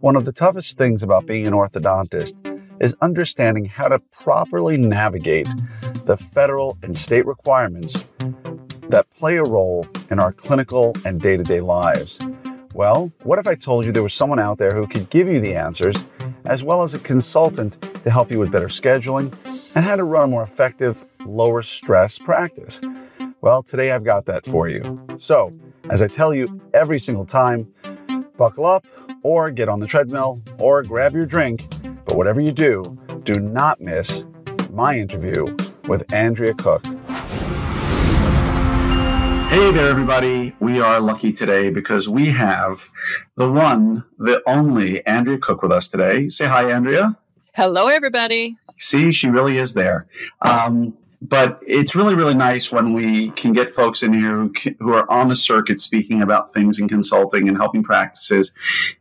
One of the toughest things about being an orthodontist is understanding how to properly navigate the federal and state requirements that play a role in our clinical and day to day lives. Well, what if I told you there was someone out there who could give you the answers, as well as a consultant to help you with better scheduling and how to run a more effective, lower stress practice? Well, today I've got that for you. So, as I tell you every single time, buckle up or get on the treadmill or grab your drink. But whatever you do, do not miss my interview with Andrea Cook. Hey there, everybody. We are lucky today because we have the one, the only Andrea Cook with us today. Say hi, Andrea. Hello, everybody. See, she really is there. Um, but it's really, really nice when we can get folks in here who, are on the circuit speaking about things in consulting and helping practices.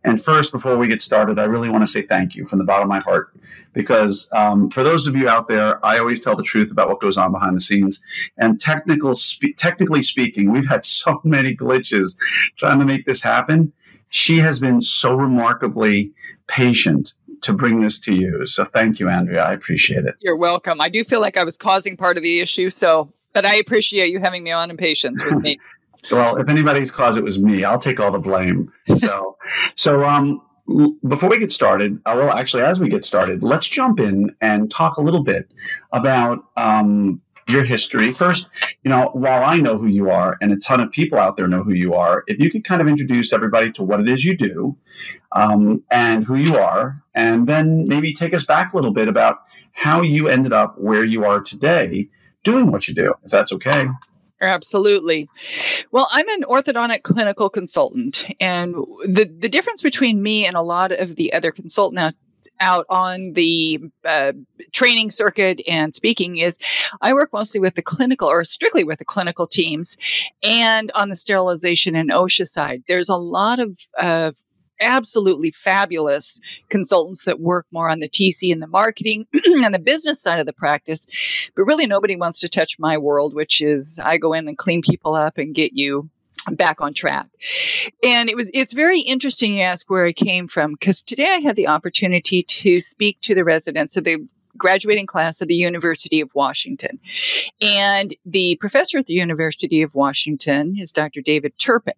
And first, before we get started, I really want to say thank you from the bottom of my heart because um, for those of you out there, I always tell the truth about what goes on behind the scenes. And technical, spe- technically speaking, we've had so many glitches trying to make this happen. She has been so remarkably patient to bring this to you. So thank you, Andrea. I appreciate it. You're welcome. I do feel like I was causing part of the issue, so but I appreciate you having me on and patience with me. well, if anybody's cause it was me, I'll take all the blame. So, so um, before we get started, uh, well, actually, as we get started, let's jump in and talk a little bit about um, your history. First, you know, while I know who you are and a ton of people out there know who you are, if you could kind of introduce everybody to what it is you do um, and who you are, and then maybe take us back a little bit about how you ended up where you are today doing what you do, if that's okay. Absolutely. Well, I'm an orthodontic clinical consultant, and the the difference between me and a lot of the other consultants out on the uh, training circuit and speaking is I work mostly with the clinical or strictly with the clinical teams and on the sterilization and OSHA side. There's a lot of, of absolutely fabulous consultants that work more on the TC and the marketing and the business side of the practice. But really, nobody wants to touch my world, which is I go in and clean people up and get you back on track. And it was it's very interesting you ask where I came from because today I had the opportunity to speak to the residents of the graduating class of the University of Washington. And the professor at the University of Washington is Dr. David Turpin.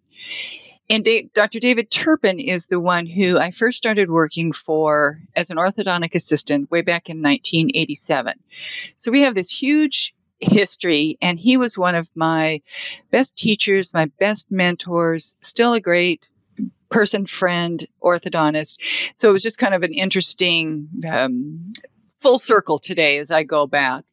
And Dr. David Turpin is the one who I first started working for as an orthodontic assistant way back in 1987. So we have this huge history, and he was one of my best teachers, my best mentors, still a great person, friend, orthodontist. So it was just kind of an interesting um, full circle today as I go back.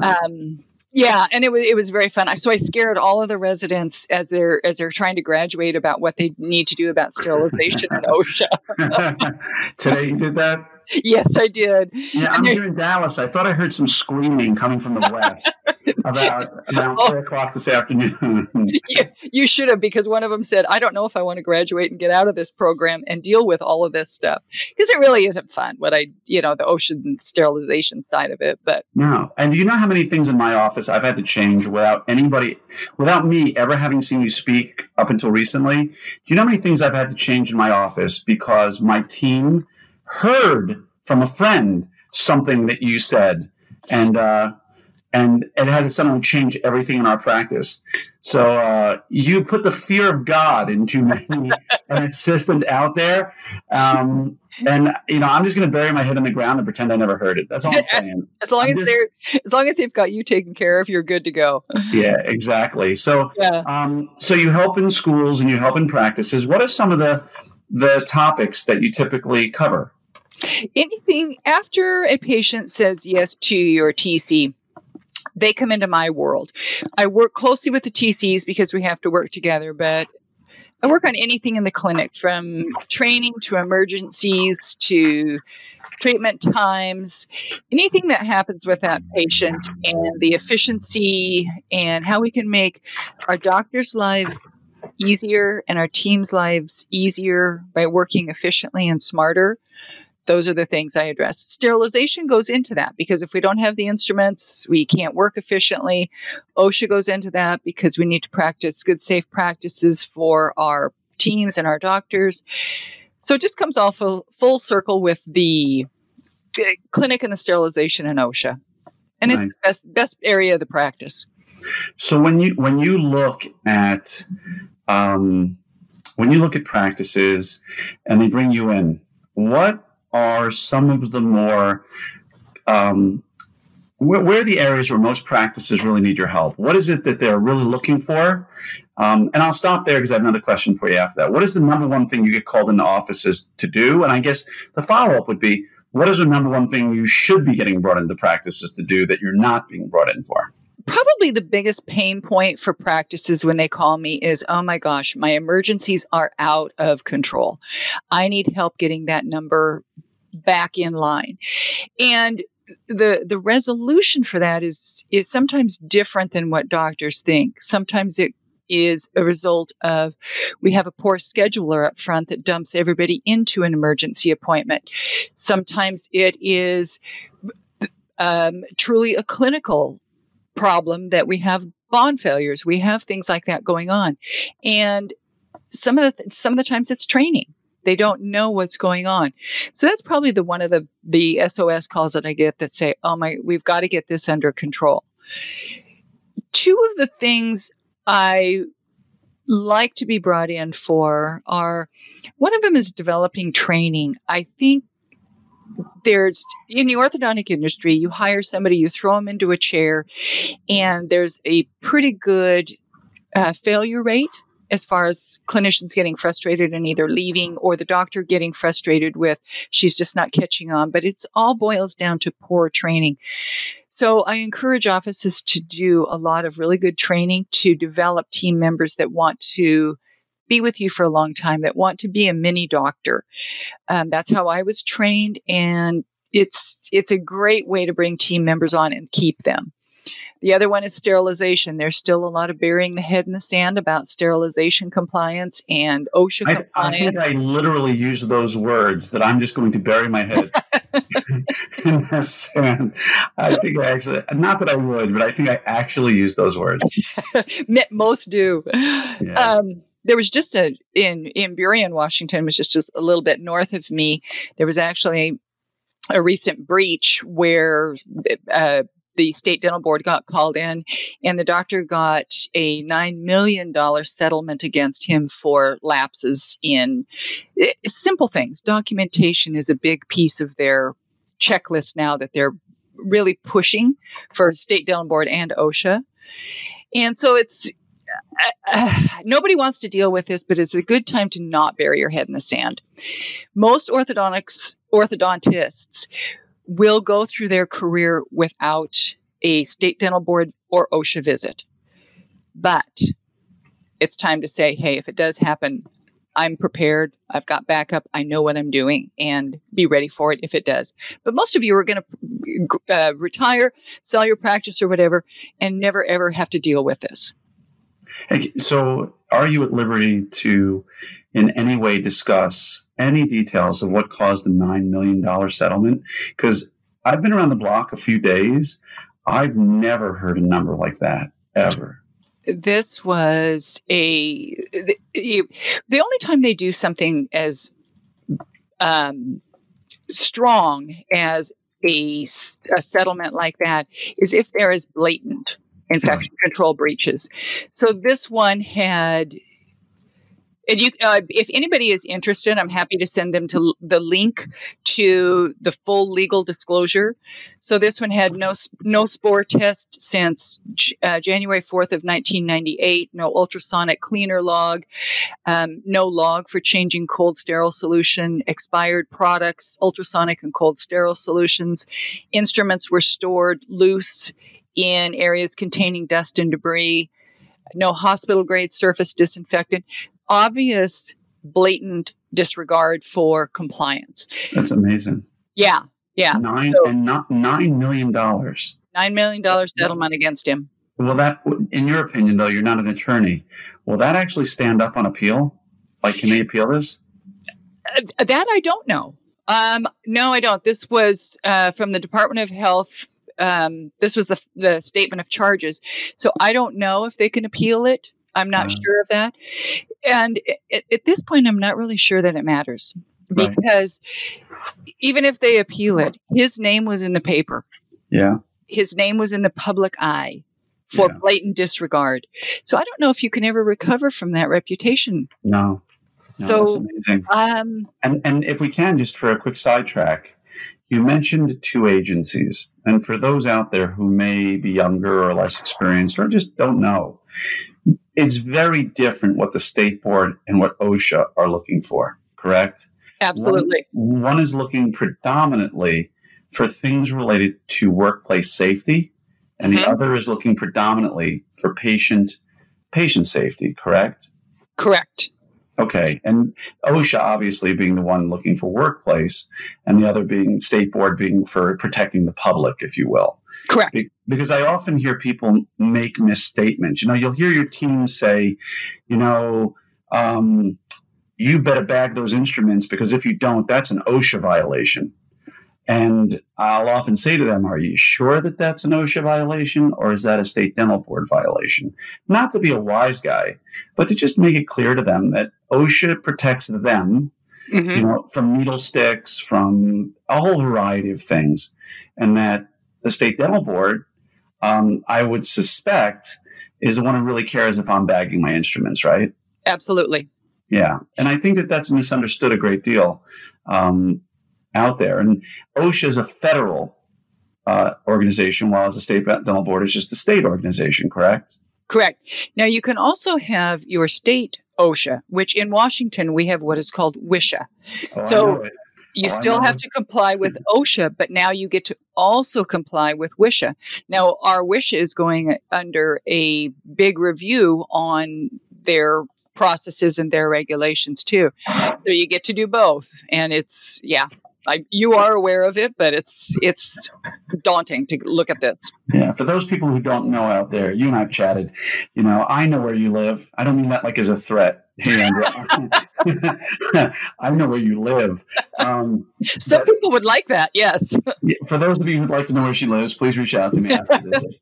Um, yeah, and it was it was very fun. So I scared all of the residents as they're as they're trying to graduate about what they need to do about sterilization and OSHA. Today you did that. Yes, I did. Yeah, I'm here in Dallas. I thought I heard some screaming coming from the west about around oh. three o'clock this afternoon. you, you should have, because one of them said, "I don't know if I want to graduate and get out of this program and deal with all of this stuff because it really isn't fun." What I, you know, the OSHA sterilization side of it, but no. And do you know how many things in my office I've had to change without anybody, without me ever having seen you speak up until recently? Do you know how many things I've had to change in my office because my team heard from a friend something that you said, and uh, and it had to suddenly change everything in our practice. So uh, you put the fear of God into me, an assistant out there, um, and you know I'm just going to bury my head in the ground and pretend I never heard it. That's all I'm saying. As long I'm as just, they're, as long as they've got you taken care of, you're good to go. yeah, exactly. So, yeah. Um, so you help in schools and you help in practices. What are some of the the topics that you typically cover? Anything after a patient says yes to your TC, they come into my world. I work closely with the TCs because we have to work together, but I work on anything in the clinic from training to emergencies to treatment times, anything that happens with that patient and the efficiency and how we can make our doctors' lives easier and our team's lives easier by working efficiently and smarter those are the things I address. Sterilization goes into that because if we don't have the instruments, we can't work efficiently. OSHA goes into that because we need to practice good, safe practices for our teams and our doctors. So it just comes all full, full circle with the clinic and the sterilization in OSHA. And it's the best, best area of the practice. So when you when you look at um, when you look at practices and they bring you in, what are some of the more um, where, where are the areas where most practices really need your help? What is it that they're really looking for? Um, and I'll stop there because I have another question for you after that. What is the number one thing you get called into offices to do? And I guess the follow up would be, what is the number one thing you should be getting brought into practices to do that you're not being brought in for? Probably the biggest pain point for practices when they call me is, oh my gosh, my emergencies are out of control. I need help getting that number back in line. And the the resolution for that is is sometimes different than what doctors think. Sometimes it is a result of we have a poor scheduler up front that dumps everybody into an emergency appointment. Sometimes it is um, truly a clinical problem that we have bond failures. We have things like that going on, and some of the th- some of the times it's training. They don't know what's going on. So that's probably the one of the the SOS calls that I get that say, "Oh my, we've got to get this under control." Two of the things I like to be brought in for are one of them is developing training. I think there's in the orthodontic industry, you hire somebody, you throw them into a chair, and there's a pretty good uh, failure rate as far as clinicians getting frustrated and either leaving or the doctor getting frustrated with she's just not catching on. But it's all boils down to poor training. So I encourage offices to do a lot of really good training to develop team members that want to be with you for a long time, that want to be a mini doctor. Um, that's how I was trained, and it's it's a great way to bring team members on and keep them. The other one is sterilization. There's still a lot of burying the head in the sand about sterilization compliance and OSHA I, I think I literally use those words that I'm just going to bury my head in the sand. I think I actually, not that I would, but I think I actually use those words. Most do. Yeah. Um, there was just a in in Burien, Washington, was just just a little bit north of me. There was actually a recent breach where uh, the state dental board got called in, and the doctor got a nine million dollar settlement against him for lapses in eh, simple things. Documentation is a big piece of their checklist now that they're really pushing for state dental board and OSHA, and so it's uh, nobody wants to deal with this, but it's a good time to not bury your head in the sand. Most orthodontics orthodontists will go through their career without a state dental board or OSHA visit. But it's time to say, hey, if it does happen, I'm prepared. I've got backup. I know what I'm doing and be ready for it if it does. But most of you are going to uh, retire, sell your practice or whatever, and never ever have to deal with this. So, are you at liberty to, in any way, discuss any details of what caused the $9 million settlement? Because I've been around the block a few days. I've never heard a number like that, ever. This was a the, the only time they do something as um, strong as a, a settlement like that is if there is blatant infection control breaches. So this one had. And you, uh, if anybody is interested, I'm happy to send them to the link to the full legal disclosure. So this one had no no spore test since uh, January 4th of 1998. No ultrasonic cleaner log, um, no log for changing cold sterile solution, expired products, ultrasonic and cold sterile solutions. Instruments were stored loose in areas containing dust and debris, no hospital grade surface disinfectant, obvious, blatant disregard for compliance. That's amazing. Yeah, yeah. Nine So- and not nine million dollars. $9 million settlement against him. Will that, in your opinion, though, you're not an attorney, will that actually stand up on appeal? Like, can they appeal this? Uh, that I don't know. Um, no, I don't. This was uh, from the Department of Health. Um, this was the, the statement of charges. So I don't know if they can appeal it. I'm not Uh. sure of that. And at, at this point, I'm not really sure that it matters. because right. even if they appeal it, his name was in the paper. Yeah. His name was in the public eye for yeah. blatant disregard. So I don't know if you can ever recover from that reputation. No. no so amazing. Um, and and if we can, just for a quick sidetrack, you mentioned two agencies, and for those out there who may be younger or less experienced or just don't know, it's very different what the state board and what OSHA are looking for. Correct? Absolutely. One, one is looking predominantly for things related to workplace safety and mm-hmm. the other is looking predominantly for patient patient safety, correct? Correct. Okay. And OSHA obviously being the one looking for workplace and the other being state board being for protecting the public, if you will. Correct. Be- because I often hear people make misstatements. You know, you'll hear your team say, you know, um, you better bag those instruments because if you don't, that's an OSHA violation. And I'll often say to them, Are you sure that that's an OSHA violation or is that a state dental board violation? Not to be a wise guy, but to just make it clear to them that OSHA protects them, mm-hmm. you know, from needle sticks, from a whole variety of things. And that the state dental board, um, I would suspect, is the one who really cares if I'm bagging my instruments, right? Absolutely. Yeah. And I think that that's misunderstood a great deal. Um, out there. And OSHA is a federal uh, organization, while as a state dental board is just a state organization, correct? Correct. Now, you can also have your state OSHA, which in Washington we have what is called WISHA. Oh, so you oh, still have to comply with OSHA, but now you get to also comply with WISHA. Now, our WISHA is going under a big review on their processes and their regulations too. So you get to do both. And it's, yeah, I, you are aware of it, but it's it's daunting to look at this. Yeah, for those people who don't know out there, you and I've chatted. You know, I know where you live. I don't mean that like as a threat. Hey, I know where you live. Um, Some people would like that. Yes. for those of you who'd like to know where she lives, please reach out to me after this.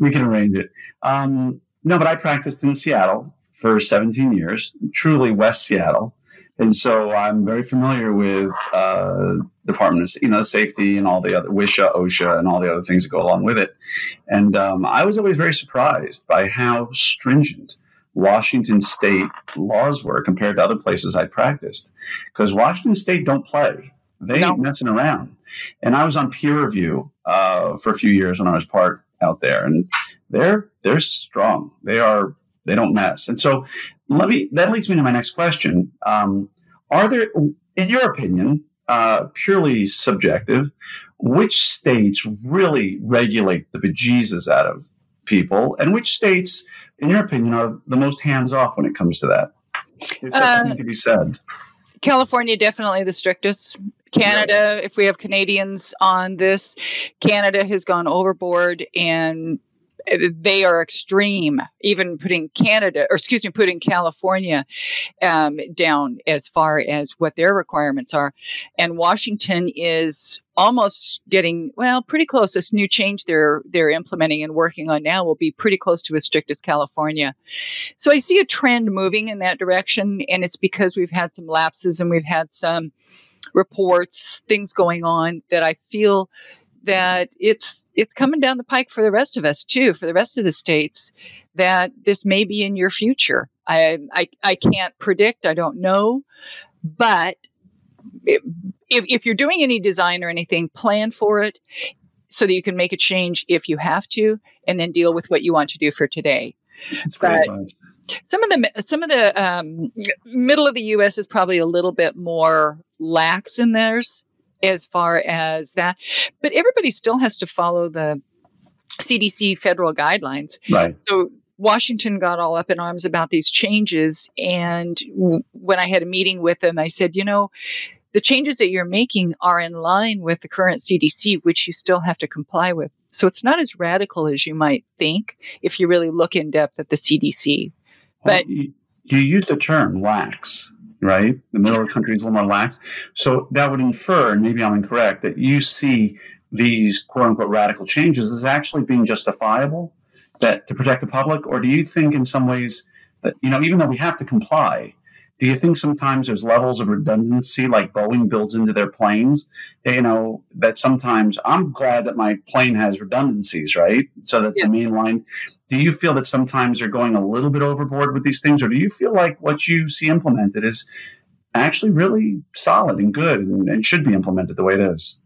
we can arrange it. Um, no, but I practiced in Seattle for 17 years, truly West Seattle. And so I'm very familiar with uh, Department of you know Safety and all the other WISHA, OSHA, and all the other things that go along with it. And um, I was always very surprised by how stringent Washington State laws were compared to other places I practiced. Because Washington State don't play; they no. ain't messing around. And I was on peer review uh, for a few years when I was part out there, and they're they're strong. They are they don't mess. And so let me that leads me to my next question. Um, are there, in your opinion, uh, purely subjective, which states really regulate the bejesus out of people, and which states, in your opinion, are the most hands off when it comes to that? If something uh, to be said. California definitely the strictest. Canada, if we have Canadians on this, Canada has gone overboard and they are extreme, even putting Canada, or excuse me, putting California um, down as far as what their requirements are. And Washington is almost getting well pretty close this new change they're they're implementing and working on now will be pretty close to as strict as california so i see a trend moving in that direction and it's because we've had some lapses and we've had some reports things going on that i feel that it's it's coming down the pike for the rest of us too, for the rest of the states, that this may be in your future. I I, I can't predict. I don't know, but if if you're doing any design or anything, plan for it so that you can make a change if you have to, and then deal with what you want to do for today. That's great advice some of the some of the um, middle of the U.S. is probably a little bit more lax in theirs as far as that. But everybody still has to follow the CDC federal guidelines. Right. So Washington got all up in arms about these changes. And w- when I had a meeting with them, I said, you know, the changes that you're making are in line with the current CDC, which you still have to comply with. So it's not as radical as you might think if you really look in depth at the CDC. But well, you, you use the term lax right? The middle of the country is a little more lax. So that would infer, and maybe I'm incorrect, that you see these quote unquote radical changes as actually being justifiable that to protect the public, or do you think in some ways that you know even though we have to comply, do you think sometimes there's levels of redundancy like Boeing builds into their planes? You know, that sometimes I'm glad that my plane has redundancies, right? So that yes. the main line. Do you feel that sometimes they're going a little bit overboard with these things, or do you feel like what you see implemented is actually really solid and good and, and should be implemented the way it is?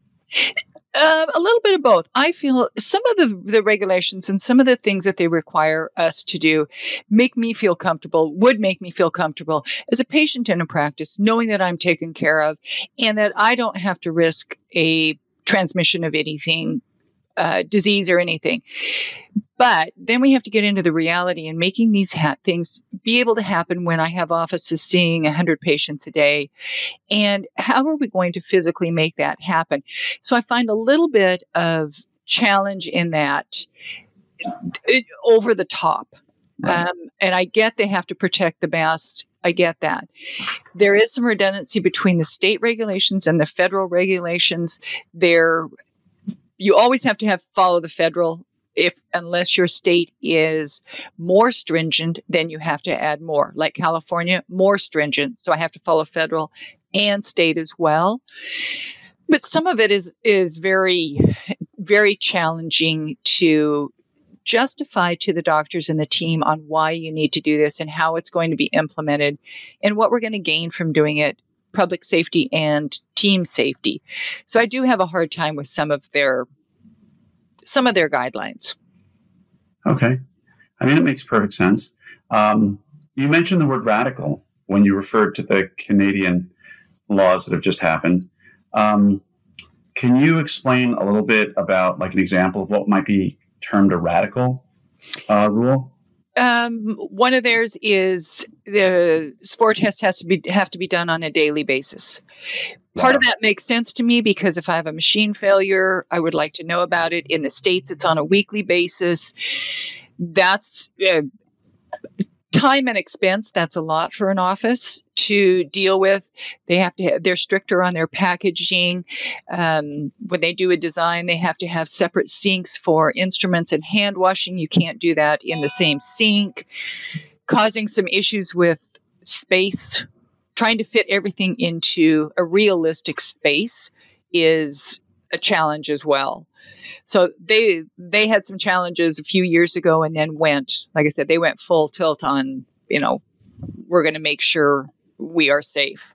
Uh, a little bit of both. I feel some of the, the regulations and some of the things that they require us to do make me feel comfortable, would make me feel comfortable as a patient in a practice, knowing that I'm taken care of and that I don't have to risk a transmission of anything uh, disease or anything. But then we have to get into the reality and making these ha- things be able to happen when I have offices seeing 100 patients a day. And how are we going to physically make that happen? So I find a little bit of challenge in that it, over the top. Right. Um, and I get they have to protect the best. I get that. There is some redundancy between the state regulations and the federal regulations. There, you always have to have follow the federal if unless your state is more stringent, then you have to add more. Like California, more stringent, so I have to follow federal and state as well. But some of it is is very very challenging to justify to the doctors and the team on why you need to do this and how it's going to be implemented and what we're going to gain from doing it public safety and team safety. So I do have a hard time with some of their some of their guidelines. Okay. I mean, it makes perfect sense. Um, you mentioned the word radical when you referred to the Canadian laws that have just happened. Um, can you explain a little bit about, like, an example of what might be termed a radical uh, rule? Um, one of theirs is the spore test has to be have to be done on a daily basis. Part wow. of that makes sense to me because if I have a machine failure, I would like to know about it. In the states, it's on a weekly basis. That's uh, time and expense that's a lot for an office to deal with. They have to have, they're stricter on their packaging. Um, when they do a design they have to have separate sinks for instruments and hand washing. You can't do that in the same sink. Causing some issues with space trying to fit everything into a realistic space is a challenge as well so they they had some challenges a few years ago and then went, like I said, they went full tilt on, you know, we're going to make sure we are safe.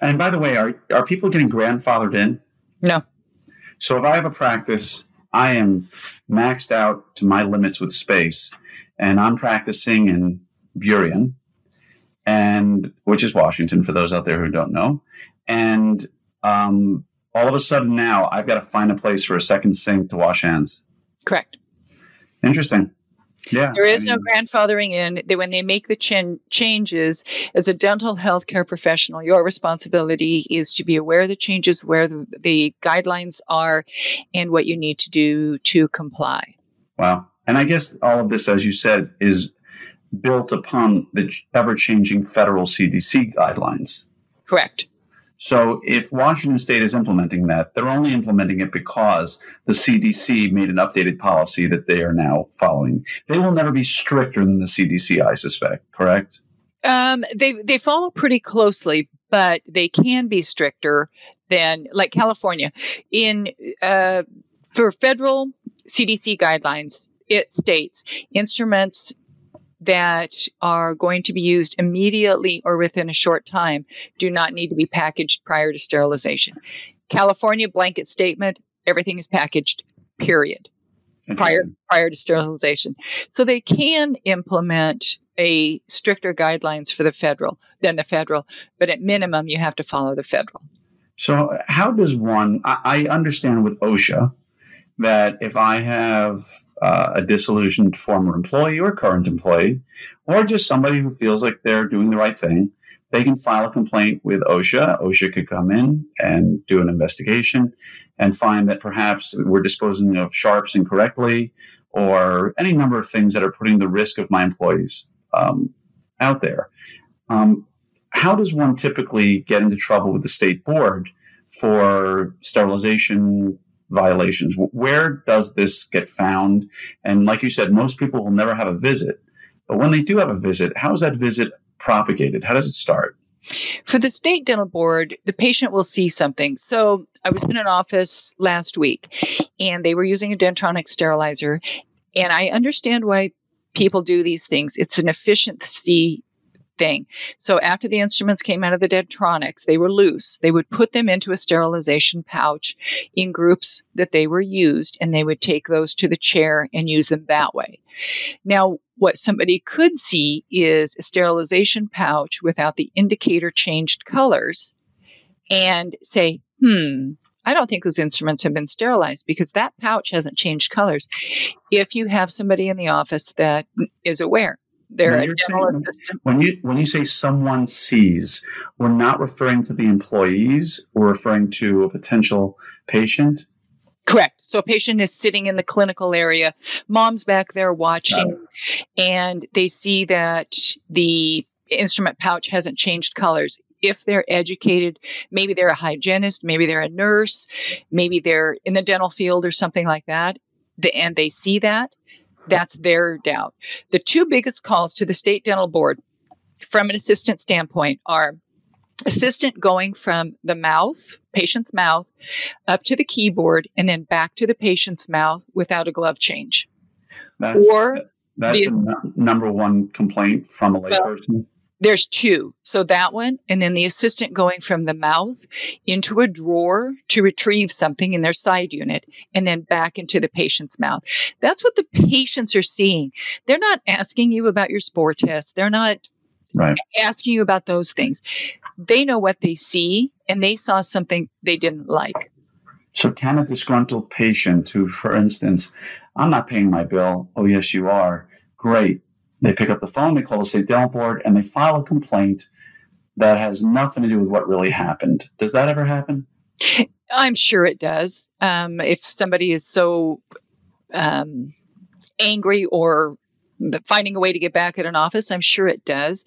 And by the way, are are people getting grandfathered in? No. So if I have a practice, I am maxed out to my limits with space, and I'm practicing in Burien, and which is Washington for those out there who don't know, and um, all of a sudden now I've got to find a place for a second sink to wash hands. Correct. Interesting. Yeah. There is I mean, no grandfathering in. That when they make the ch- changes, as a dental health care professional, your responsibility is to be aware of the changes, where the, the guidelines are, and what you need to do to comply. Wow. And I guess all of this, as you said, is built upon the ever changing federal CDC guidelines. Correct. So if Washington state is implementing that, they're only implementing it because the CDC made an updated policy that they are now following. They will never be stricter than the CDC, I suspect, correct? Um, they, they follow pretty closely, but they can be stricter than, like California. In, uh, for federal CDC guidelines, it states instruments that are going to be used immediately or within a short time do not need to be packaged prior to sterilization. California blanket statement, everything is packaged, period. Prior prior to sterilization. So they can implement a stricter guidelines for the federal than the federal, but at minimum you have to follow the federal. So how does one I, I understand with OSHA that if I have uh, a disillusioned former employee or current employee, or just somebody who feels like they're doing the right thing, they can file a complaint with OSHA. OSHA could come in and do an investigation and find that perhaps we're disposing of sharps incorrectly or any number of things that are putting the risk of my employees um, out there. Um, how does one typically get into trouble with the state board for sterilization violations. Where does this get found? And like you said, most people will never have a visit. But when they do have a visit, how is that visit propagated? How does it start? For the state dental board, the patient will see something. So I was in an office last week and they were using a Dentronic sterilizer. And I understand why people do these things. It's an efficiency thing. So after the instruments came out of the Dentronix, they were loose. They would put them into a sterilization pouch in groups that they were used, and they would take those to the chair and use them that way. Now, what somebody could see is a sterilization pouch without the indicator changed colors and say, hmm, I don't think those instruments have been sterilized because that pouch hasn't changed colors. If you have somebody in the office that is aware, they're a dental assistant. When you when you say someone sees, we're not referring to the employees. We're referring to a potential patient. Correct. So a patient is sitting in the clinical area, mom's back there watching, and they see that the instrument pouch hasn't changed colors. If they're educated, maybe they're a hygienist, maybe they're a nurse, maybe they're in the dental field or something like that, and they see that, that's their doubt. The two biggest calls to the state dental board from an assistant standpoint are assistant going from the mouth, patient's mouth, up to the keyboard and then back to the patient's mouth without a glove change. That's, or that's the, a n- number one complaint from a layperson. Well, there's two. So that one, and then the assistant going from the mouth into a drawer to retrieve something in their side unit, and then back into the patient's mouth. That's what the patients are seeing. They're not asking you about your spore test. They're not right. asking you about those things. They know what they see, and they saw something they didn't like. So, can a disgruntled patient who, for instance, I'm not paying my bill, oh, yes, you are, great they pick up the phone, they call the state dental board, and they file a complaint that has nothing to do with what really happened. Does that ever happen? I'm sure it does. Um, if somebody is so um, angry or finding a way to get back at an office, I'm sure it does.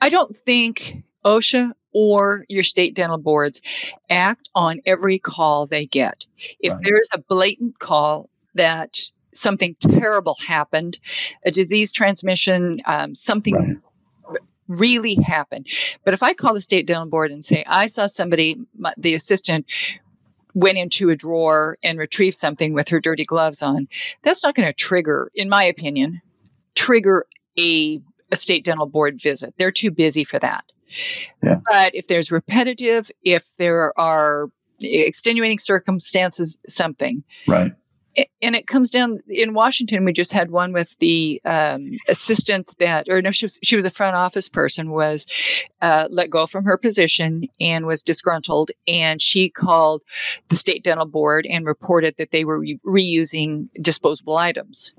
I don't think OSHA or your state dental boards act on every call they get. If right. there's a blatant call that something terrible happened, a disease transmission, um, something right. really happened. But if I call the state dental board and say, I saw somebody, my, the assistant, went into a drawer and retrieved something with her dirty gloves on, that's not going to trigger, in my opinion, trigger a, a state dental board visit. They're too busy for that. Yeah. But if there's repetitive, if there are extenuating circumstances, something. Right and it comes down in Washington. We just had one with the um, assistant that, or no, she was, she was a front office person, was uh, let go from her position and was disgruntled. And she called the state dental board and reported that they were re- reusing disposable items.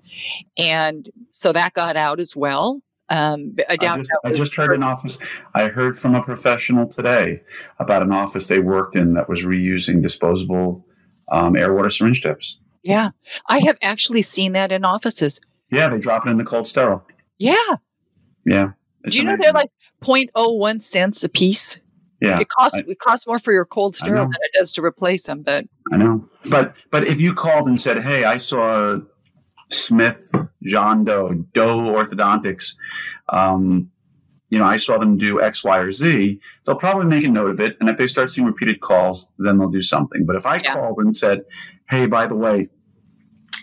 And so that got out as well. Um, I, just, I just heard an office. I heard from a professional today about an office they worked in that was reusing disposable um, air water syringe tips. Yeah. I have actually seen that in offices. Yeah, they drop it in the cold sterile. Yeah. Yeah. Do you know they're like 0.01 cents a piece? Yeah. It costs I, it costs more for your cold sterile than it does to replace them, but I know. But but if you called and said, Hey, I saw Smith, John Doe, Doe Orthodontics, um, you know, I saw them do X, Y, or Z, they'll probably make a note of it. And if they start seeing repeated calls, then they'll do something. But if I yeah. called and said, Hey, by the way,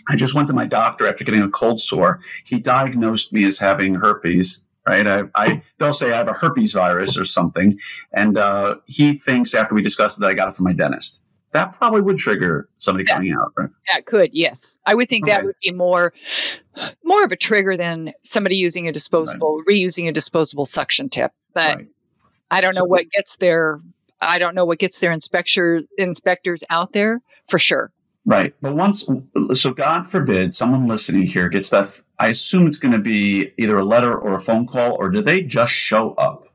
I just went to my doctor after getting a cold sore. He diagnosed me as having herpes. Right, I, I they'll say I have a herpes virus or something, and uh, he thinks after we discussed it that I got it from my dentist. That probably would trigger somebody yeah. coming out, right? That could, yes. I would think okay. that would be more, more of a trigger than somebody using a disposable, right. reusing a disposable suction tip. But right. I don't know so, what gets their, I don't know what gets their inspector inspectors out there for sure. Right. But once, so God forbid someone listening here gets that, I assume it's going to be either a letter or a phone call, or do they just show up?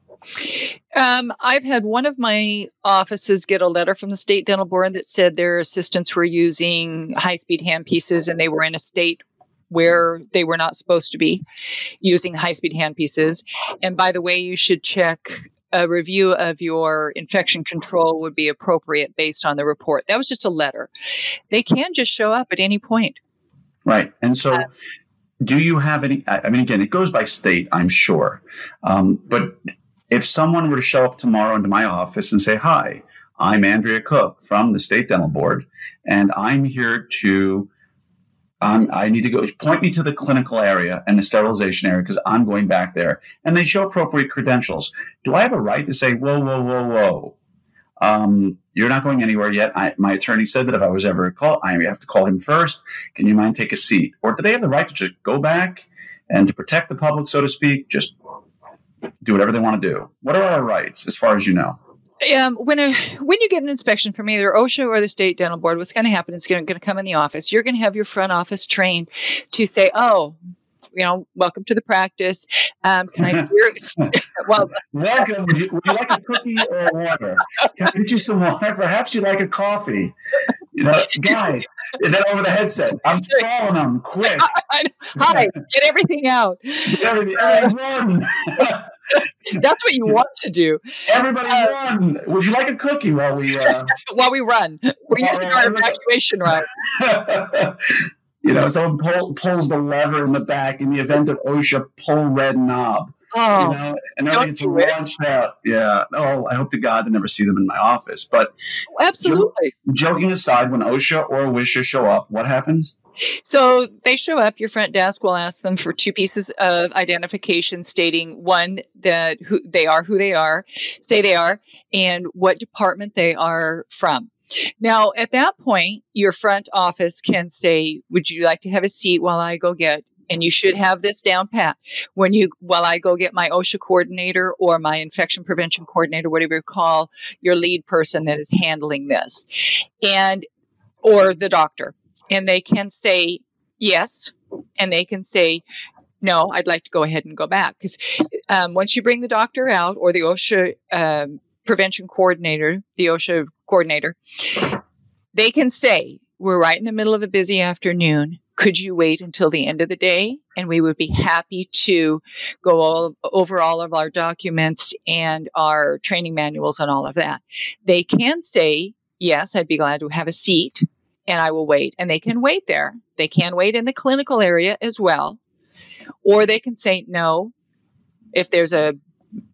Um, I've had one of my offices get a letter from the state dental board that said their assistants were using high speed handpieces and they were in a state where they were not supposed to be using high speed handpieces. And by the way, you should check a review of your infection control would be appropriate based on the report. That was just a letter. They can just show up at any point. Right. And so uh, do you have any? I mean, again, it goes by state, I'm sure. Um, but if someone were to show up tomorrow into my office and say, Hi, I'm Andrea Cook from the State Dental Board, and I'm here to um, I need to go point me to the clinical area and the sterilization area because I'm going back there. And they show appropriate credentials. Do I have a right to say, whoa, whoa, whoa, whoa? Um, you're not going anywhere yet. I, my attorney said that if I was ever called, I have to call him first. Can you mind take a seat? Or do they have the right to just go back and to protect the public, so to speak, just do whatever they want to do? What are our rights, as far as you know? Um, when a when you get an inspection from either OSHA or the state dental board, what's going to happen is going to come in the office. You're going to have your front office trained to say, "Oh, you know, welcome to the practice. Um, can I your, well, welcome. Would you, would you, like a cookie or water? Can I get you some water? Perhaps you'd like a coffee. You know, guys, and then over the headset, I'm stalling them quick. Hi, get everything out. Get everything. run. That's what you want to do. Everybody uh, run. Would you like a cookie while we uh, while we run? We're using our evacuation run. You know, someone pull, pulls the lever in the back in the event of OSHA pull red knob. Oh, you know, and gets launched out. Yeah. Oh, I hope to God to never see them in my office. But absolutely. joking aside, when OSHA or WISHA show up, what happens? So they show up. Your front desk will ask them for two pieces of identification, stating one that who they are, who they are, say they are, and what department they are from. Now, at that point, your front office can say, Would you like to have a seat while I go get? And you should have this down pat when you, while I go get my OSHA coordinator or my infection prevention coordinator, whatever you call your lead person that is handling this, and, or the doctor. And they can say yes, and they can say, no, I'd like to go ahead and go back. Because um, once you bring the doctor out or the OSHA um, prevention coordinator, the OSHA coordinator, they can say, We're right in the middle of a busy afternoon. Could you wait until the end of the day? And we would be happy to go all, over all of our documents and our training manuals and all of that. They can say, Yes, I'd be glad to have a seat and I will wait. And they can mm. wait there. They can wait in the clinical area as well. Or they can say, No, if there's a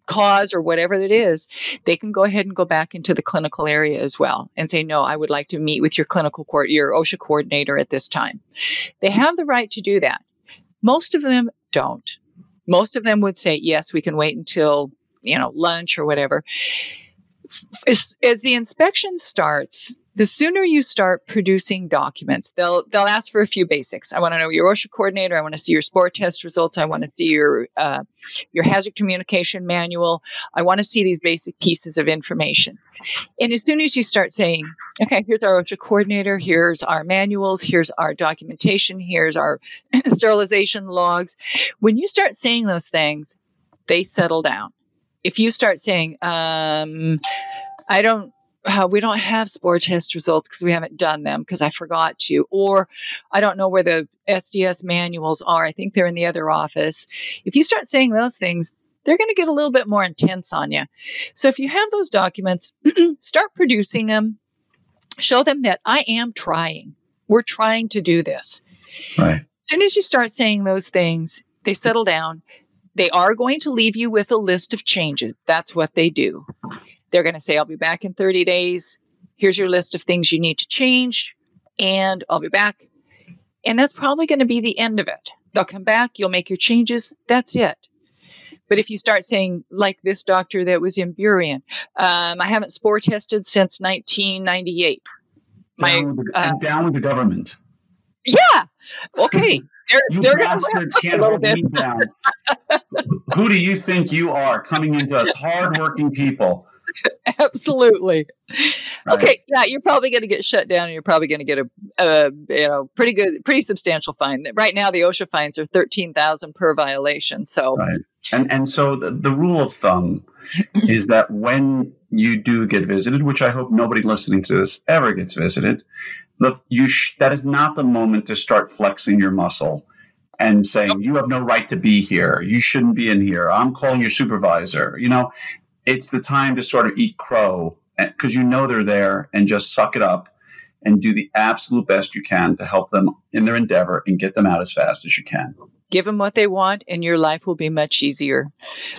cause or whatever it is, they can go ahead and go back into the clinical area as well and say, no, I would like to meet with your clinical court, your OSHA coordinator at this time. They have the right to do that. Most of them don't. Most of them would say, yes, we can wait until, you know, lunch or whatever. As, as the inspection starts, the sooner you start producing documents, they'll they'll ask for a few basics. I want to know your OSHA coordinator. I want to see your spore test results. I want to see your uh, your hazard communication manual. I want to see these basic pieces of information. And as soon as you start saying, okay, here's our OSHA coordinator, here's our manuals, here's our documentation, here's our sterilization logs, when you start saying those things, they settle down. If you start saying, um, I don't uh, we don't have spore test results because we haven't done them because I forgot to, or I don't know where the SDS manuals are. I think they're in the other office. If you start saying those things, they're going to get a little bit more intense on you. So if you have those documents, start producing them. Show them that I am trying. We're trying to do this. Right. As soon as you start saying those things, they settle down. They are going to leave you with a list of changes. That's what they do. They're going to say, I'll be back in 30 days. Here's your list of things you need to change, and I'll be back. And that's probably going to be the end of it. They'll come back, you'll make your changes, that's it. But if you start saying, like this doctor that was in Burien, um, I haven't spore tested since 1998. My, down, with the, uh, down with the government. Yeah. Okay. They're, you they're bastards can't hold me down. Who do you think you are coming into us hardworking people? Absolutely. Right. Okay, yeah, you're probably going to get shut down, and you're probably going to get a, a, you know pretty good, pretty substantial fine. Right now, the OSHA fines are thirteen thousand per violation. So, right, and and so the, the rule of thumb is that when you do get visited, which I hope nobody listening to this ever gets visited, the you sh- that is not the moment to start flexing your muscle and saying you have no right to be here you shouldn't be in here i'm calling your supervisor you know it's the time to sort of eat crow because you know they're there and just suck it up and do the absolute best you can to help them in their endeavor and get them out as fast as you can. give them what they want, and your life will be much easier.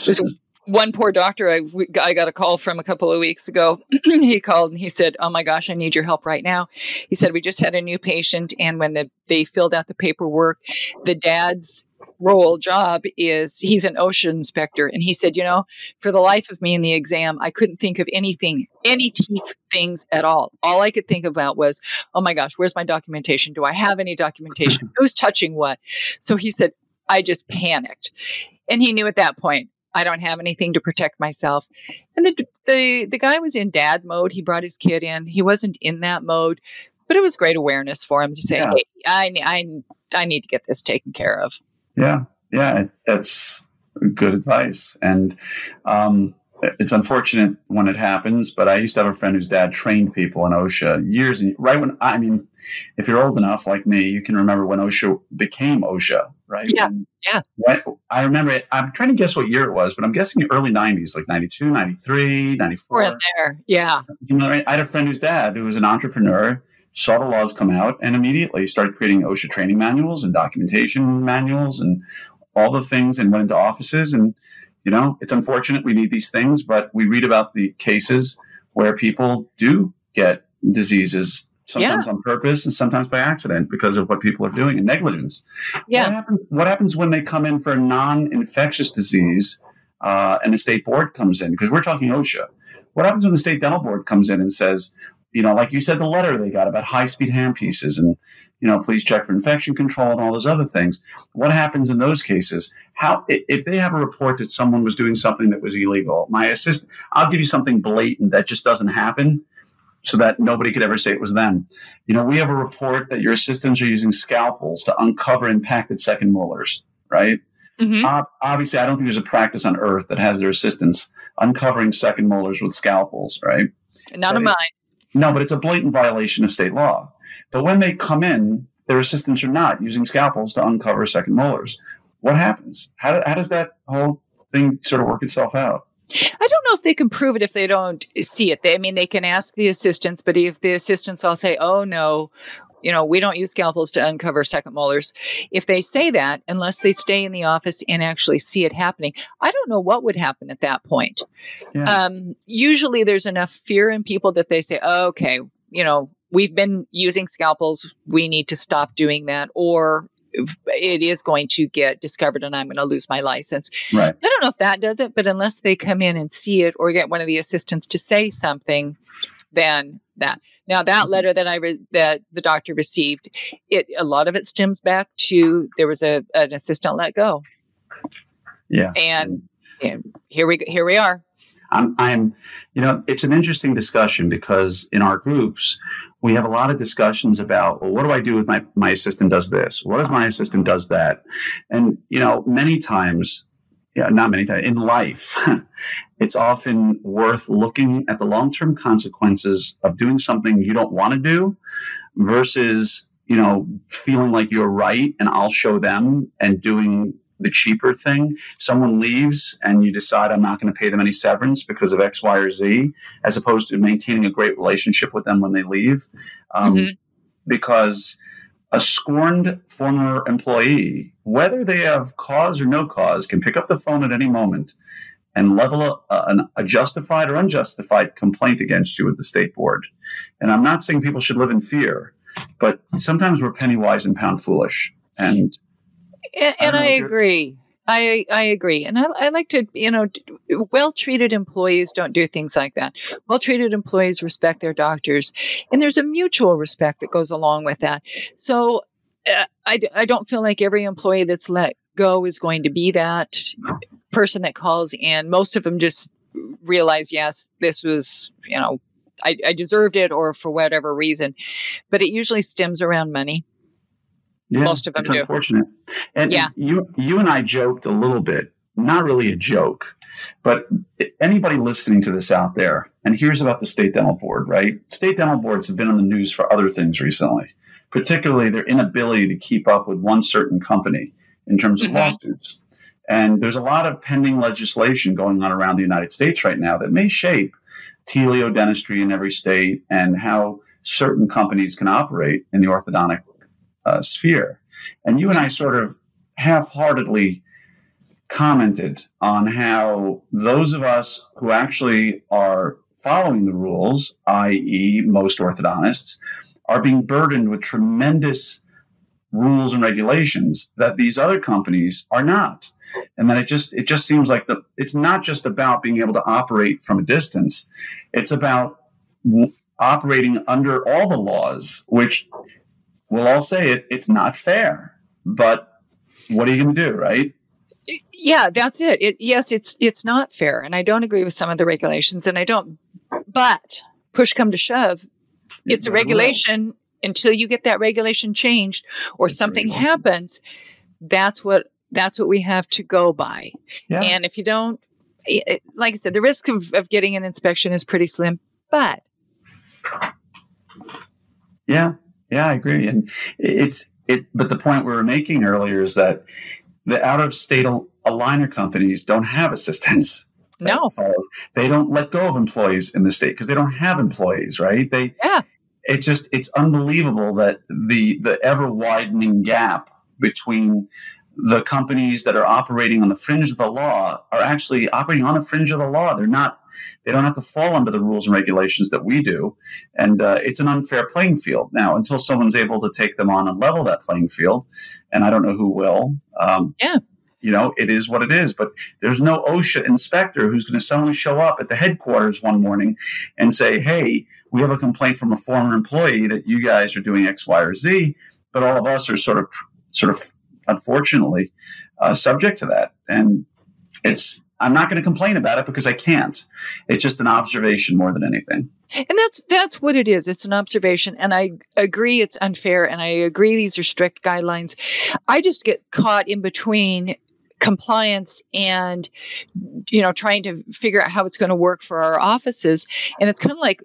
There's one poor doctor I, I got a call from a couple of weeks ago. he called and he said, Oh my gosh, I need your help right now. He said, We just had a new patient, and when the, they filled out the paperwork, the dad's role job is he's an OSHA inspector. And he said, You know, for the life of me in the exam, I couldn't think of anything, any teeth things at all. All I could think about was, Oh my gosh, where's my documentation? Do I have any documentation? Who's touching what? So he said, I just panicked. And he knew at that point, I don't have anything to protect myself. And the the the guy was in dad mode. He brought his kid in. He wasn't in that mode, but it was great awareness for him to say, yeah. "Hey, I I I need to get this taken care of." Yeah, yeah, that's good advice, and um, it's unfortunate when it happens, but I used to have a friend whose dad trained people in OSHA years and right when I mean, if you're old enough like me, you can remember when OSHA became OSHA, right? Yeah, and yeah. When, I remember it. I'm trying to guess what year it was, but I'm guessing early 90s, like 92, 93, 94. We're there, yeah. You know, I had a friend whose dad, who was an entrepreneur, saw the laws come out and immediately started creating OSHA training manuals and documentation manuals and all the things and went into offices and you know, it's unfortunate we need these things, but we read about the cases where people do get diseases sometimes yeah. on purpose and sometimes by accident because of what people are doing and negligence. Yeah. What happens, what happens when they come in for a non-infectious disease uh, and the state board comes in? Because we're talking OSHA. What happens when the state dental board comes in and says, you know, like you said, the letter they got about high-speed handpieces and you know, please check for infection control and all those other things. What happens in those cases? How if they have a report that someone was doing something that was illegal? My assistant, I'll give you something blatant that just doesn't happen, so that nobody could ever say it was them. You know, we have a report that your assistants are using scalpels to uncover impacted second molars, right? Mm-hmm. Uh, obviously, I don't think there's a practice on earth that has their assistants uncovering second molars with scalpels, right? None of mine. No, but it's a blatant violation of state law. But when they come in, their assistants are not using scalpels to uncover second molars. What happens? How, how does that whole thing sort of work itself out? I don't know if they can prove it if they don't see it. They, I mean, they can ask the assistants, but if the assistants all say, "Oh no, you know, we don't use scalpels to uncover second molars," if they say that, unless they stay in the office and actually see it happening, I don't know what would happen at that point. Yeah. Um, usually, there's enough fear in people that they say, oh, "Okay, you know, we've been using scalpels. We need to stop doing that, or it is going to get discovered and I'm going to lose my license. Right. I don't know if that does it, but unless they come in and see it or get one of the assistants to say something, then that. Now that mm-hmm. letter that I re- that the doctor received, it a lot of it stems back to there was a an assistant let go. Yeah. And, and here we here we are. I'm, I'm, you know, it's an interesting discussion because in our groups, we have a lot of discussions about, well, what do I do with my, my assistant does this? What if my assistant does that? And, you know, many times, yeah, not many times in life, it's often worth looking at the long term consequences of doing something you don't want to do versus, you know, feeling like you're right and I'll show them and doing the cheaper thing. Someone leaves and you decide I'm not going to pay them any severance because of X, Y, or Z, as opposed to maintaining a great relationship with them when they leave. Um, mm-hmm. Because a scorned former employee, whether they have cause or no cause, can pick up the phone at any moment and level a, a, a, justified or unjustified complaint against you with the state board. And I'm not saying people should live in fear, but sometimes we're penny wise and pound foolish. And and, and I, I agree. I I agree, and I, I like to you know, well treated employees don't do things like that. Well treated employees respect their doctors, and there's a mutual respect that goes along with that. So uh, I I don't feel like every employee that's let go is going to be that person that calls, in. most of them just realize yes, this was you know I, I deserved it, or for whatever reason, but it usually stems around money. Yeah, Most of them do. Unfortunate. And yeah. you you and I joked a little bit, not really a joke, but anybody listening to this out there, and here's about the state dental board, right? State dental boards have been on the news for other things recently, particularly their inability to keep up with one certain company in terms of mm-hmm. lawsuits. And there's a lot of pending legislation going on around the United States right now that may shape teledentistry in every state and how certain companies can operate in the orthodontic uh, sphere. And you and I sort of half heartedly commented on how those of us who actually are following the rules, i.e., most orthodontists, are being burdened with tremendous rules and regulations that these other companies are not and then it just it just seems like the it's not just about being able to operate from a distance it's about w- operating under all the laws which we'll all say it it's not fair but what are you going to do right yeah that's it. it yes it's it's not fair and i don't agree with some of the regulations and i don't but push come to shove it's a regulation until you get that regulation changed or it's something happens that's what that's what we have to go by. Yeah. And if you don't, like I said, the risk of, of getting an inspection is pretty slim, but. Yeah, yeah, I agree. And it's, it, but the point we were making earlier is that the out of state aligner companies don't have assistants. No. They don't let go of employees in the state because they don't have employees, right? They, yeah. It's just, it's unbelievable that the, the ever widening gap between the companies that are operating on the fringe of the law are actually operating on the fringe of the law. They're not. They don't have to fall under the rules and regulations that we do, and uh, it's an unfair playing field. Now, until someone's able to take them on and level that playing field, and I don't know who will. Um, yeah. You know, it is what it is. But there's no OSHA inspector who's going to suddenly show up at the headquarters one morning and say, "Hey, we have a complaint from a former employee that you guys are doing X, Y, or Z." But all of us are sort of, sort of unfortunately, uh, subject to that. And it's I'm not going to complain about it because I can't. It's just an observation more than anything. And that's that's what it is. It's an observation and I agree it's unfair and I agree these are strict guidelines. I just get caught in between compliance and you know trying to figure out how it's going to work for our offices and it's kind of like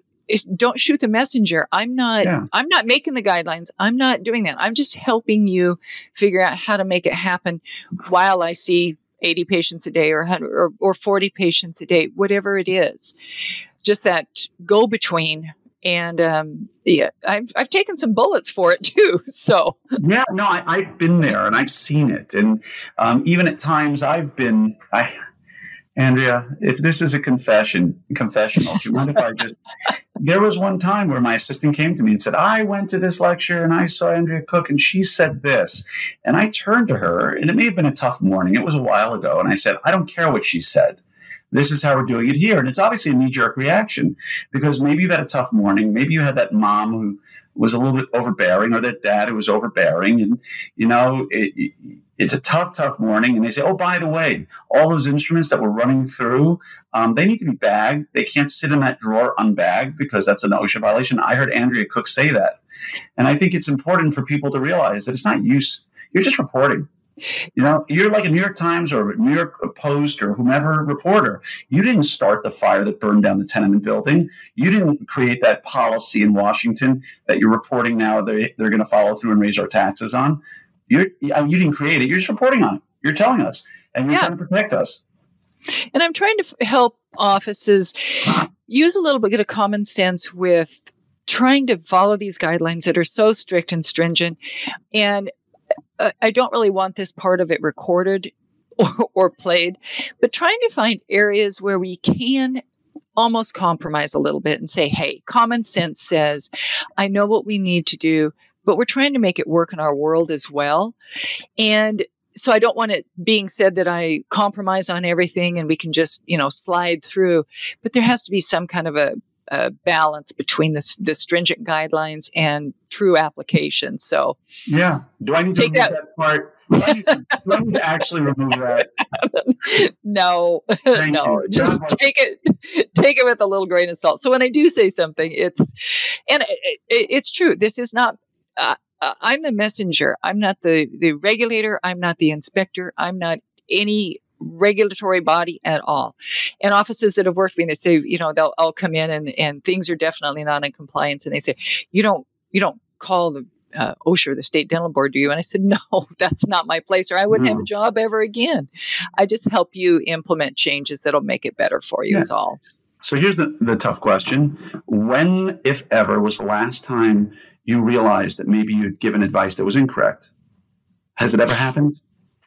don't shoot the messenger. I'm not yeah. I'm not making the guidelines. I'm not doing that. I'm just helping you figure out how to make it happen while I see 80 patients a day or or, or 40 patients a day, whatever it is. Just that go between and um, yeah, I've I've taken some bullets for it too. So yeah, no, I, have been there and I've seen it, and um, even at times I've been I Andrea, if this is a confession, confessional, do you mind if I just? there was one time where my assistant came to me and said, "I went to this lecture and I saw Andrea Cook and she said this," and I turned to her, and it may have been a tough morning. It was a while ago, and I said, "I don't care what she said." This is how we're doing it here. And it's obviously a knee jerk reaction because maybe you've had a tough morning. Maybe you had that mom who was a little bit overbearing or that dad who was overbearing. And, you know, it, it's a tough, tough morning. And they say, oh, by the way, all those instruments that we're running through, um, they need to be bagged. They can't sit in that drawer unbagged because that's an OSHA violation. I heard Andrea Cook say that. And I think it's important for people to realize that it's not use. You're just reporting. You know, you're like a New York Times or New York Post or whomever reporter. You didn't start the fire that burned down the tenement building. You didn't create that policy in Washington that you're reporting now they, they're going to follow through and raise our taxes on. You're, you didn't create it. You're just reporting on it. You're telling us, and you're yeah. trying to protect us. And I'm trying to help offices use a little bit of common sense with trying to follow these guidelines that are so strict and stringent. And uh, I don't really want this part of it recorded or, or played, but trying to find areas where we can almost compromise a little bit and say, hey, common sense says, I know what we need to do, but we're trying to make it work in our world as well. And so I don't want it being said that I compromise on everything and we can just, you know, slide through, but there has to be some kind of a uh, balance between the, the stringent guidelines and true application. So, yeah, do I need to take that, that part? Do I, need to, do I need to actually remove that? no, Thank no, you. just take it, take it with a little grain of salt. So when I do say something, it's, and it, it, it's true. This is not. Uh, I'm the messenger. I'm not the the regulator. I'm not the inspector. I'm not any regulatory body at all. And offices that have worked with me, they say, you know, they'll all come in and, and things are definitely not in compliance. And they say, you don't, you don't call the uh, OSHA, the state dental board, do you? And I said, no, that's not my place, or I wouldn't no. have a job ever again. I just help you implement changes that'll make it better for you, yeah. is all. So here's the, the tough question. When, if ever, was the last time you realized that maybe you'd given advice that was incorrect? Has it ever happened?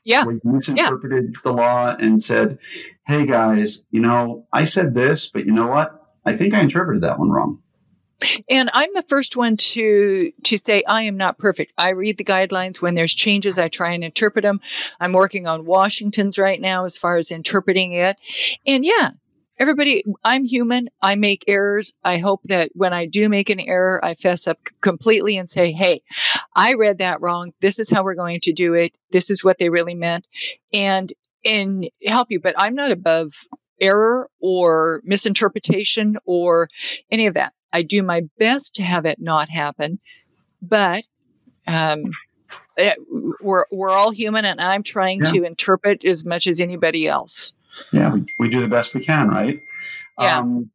Yeah. Where you misinterpreted yeah. the law and said, hey guys, you know, I said this, but you know what? I think I interpreted that one wrong. And I'm the first one to to say I am not perfect. I read the guidelines when there's changes I try and interpret them. I'm working on Washington's right now as far as interpreting it. And yeah, everybody i'm human. I make errors. I hope that when i do make an error i fess up completely and say hey i read that wrong. This is how we're going to do it. This is what they really meant. And and help you but i'm not above error or misinterpretation or any of that. I do my best to have it not happen but um eh, we're we're all human and i'm trying yeah. to interpret as much as anybody else yeah, we, we do the best we can, right? Yeah. Um,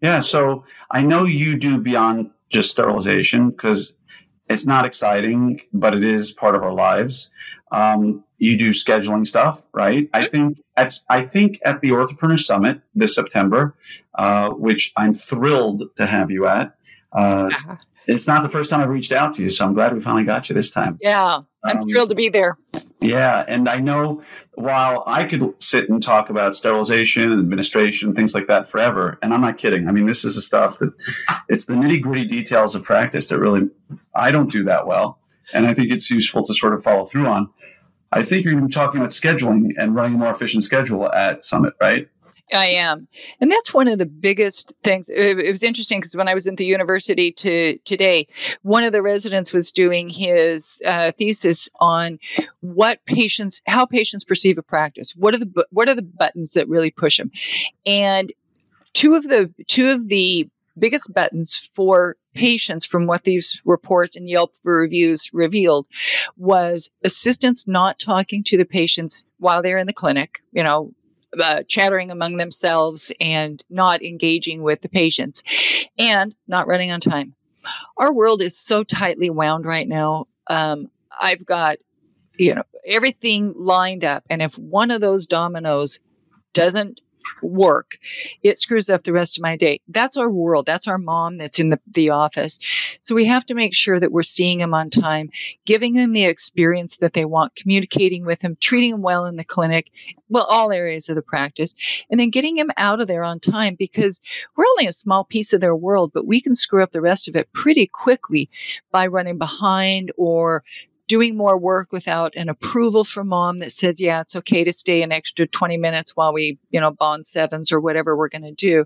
yeah. So I know you do beyond just sterilization because it's not exciting, but it is part of our lives. Um, you do scheduling stuff, right? I mm-hmm. think at I think at the Orthopreneur Summit this September, uh, which I'm thrilled to have you at. Uh, uh-huh it's not the first time I've reached out to you, so I'm glad we finally got you this time. Yeah, I'm um, thrilled to be there. Yeah, and I know while I could sit and talk about sterilization and administration, things like that forever, and I'm not kidding. I mean, this is the stuff that it's the nitty gritty details of practice that really I don't do that well, and I think it's useful to sort of follow through on. I think you're be talking about scheduling and running a more efficient schedule at Summit, right? I am. And that's one of the biggest things. It, it was interesting because when I was at the university to, today, one of the residents was doing his uh, thesis on what patients, how patients perceive a practice. What are the, what are the buttons that really push them? And two of the, two of the biggest buttons for patients from what these reports and Yelp reviews revealed was assistants not talking to the patients while they're in the clinic, you know, uh, chattering among themselves and not engaging with the patients and not running on time. Our world is so tightly wound right now. Um, I've got, you know, everything lined up. And if one of those dominoes doesn't work, it screws up the rest of my day. That's our world. That's our mom that's in the, the office. So we have to make sure that we're seeing them on time, giving them the experience that they want, communicating with them, treating them well in the clinic, well, all areas of the practice, and then getting them out of there on time because we're only a small piece of their world, but we can screw up the rest of it pretty quickly by running behind or doing more work without an approval from mom that says, yeah, it's okay to stay an extra 20 minutes while we, you know, bond sevens or whatever we're going to do.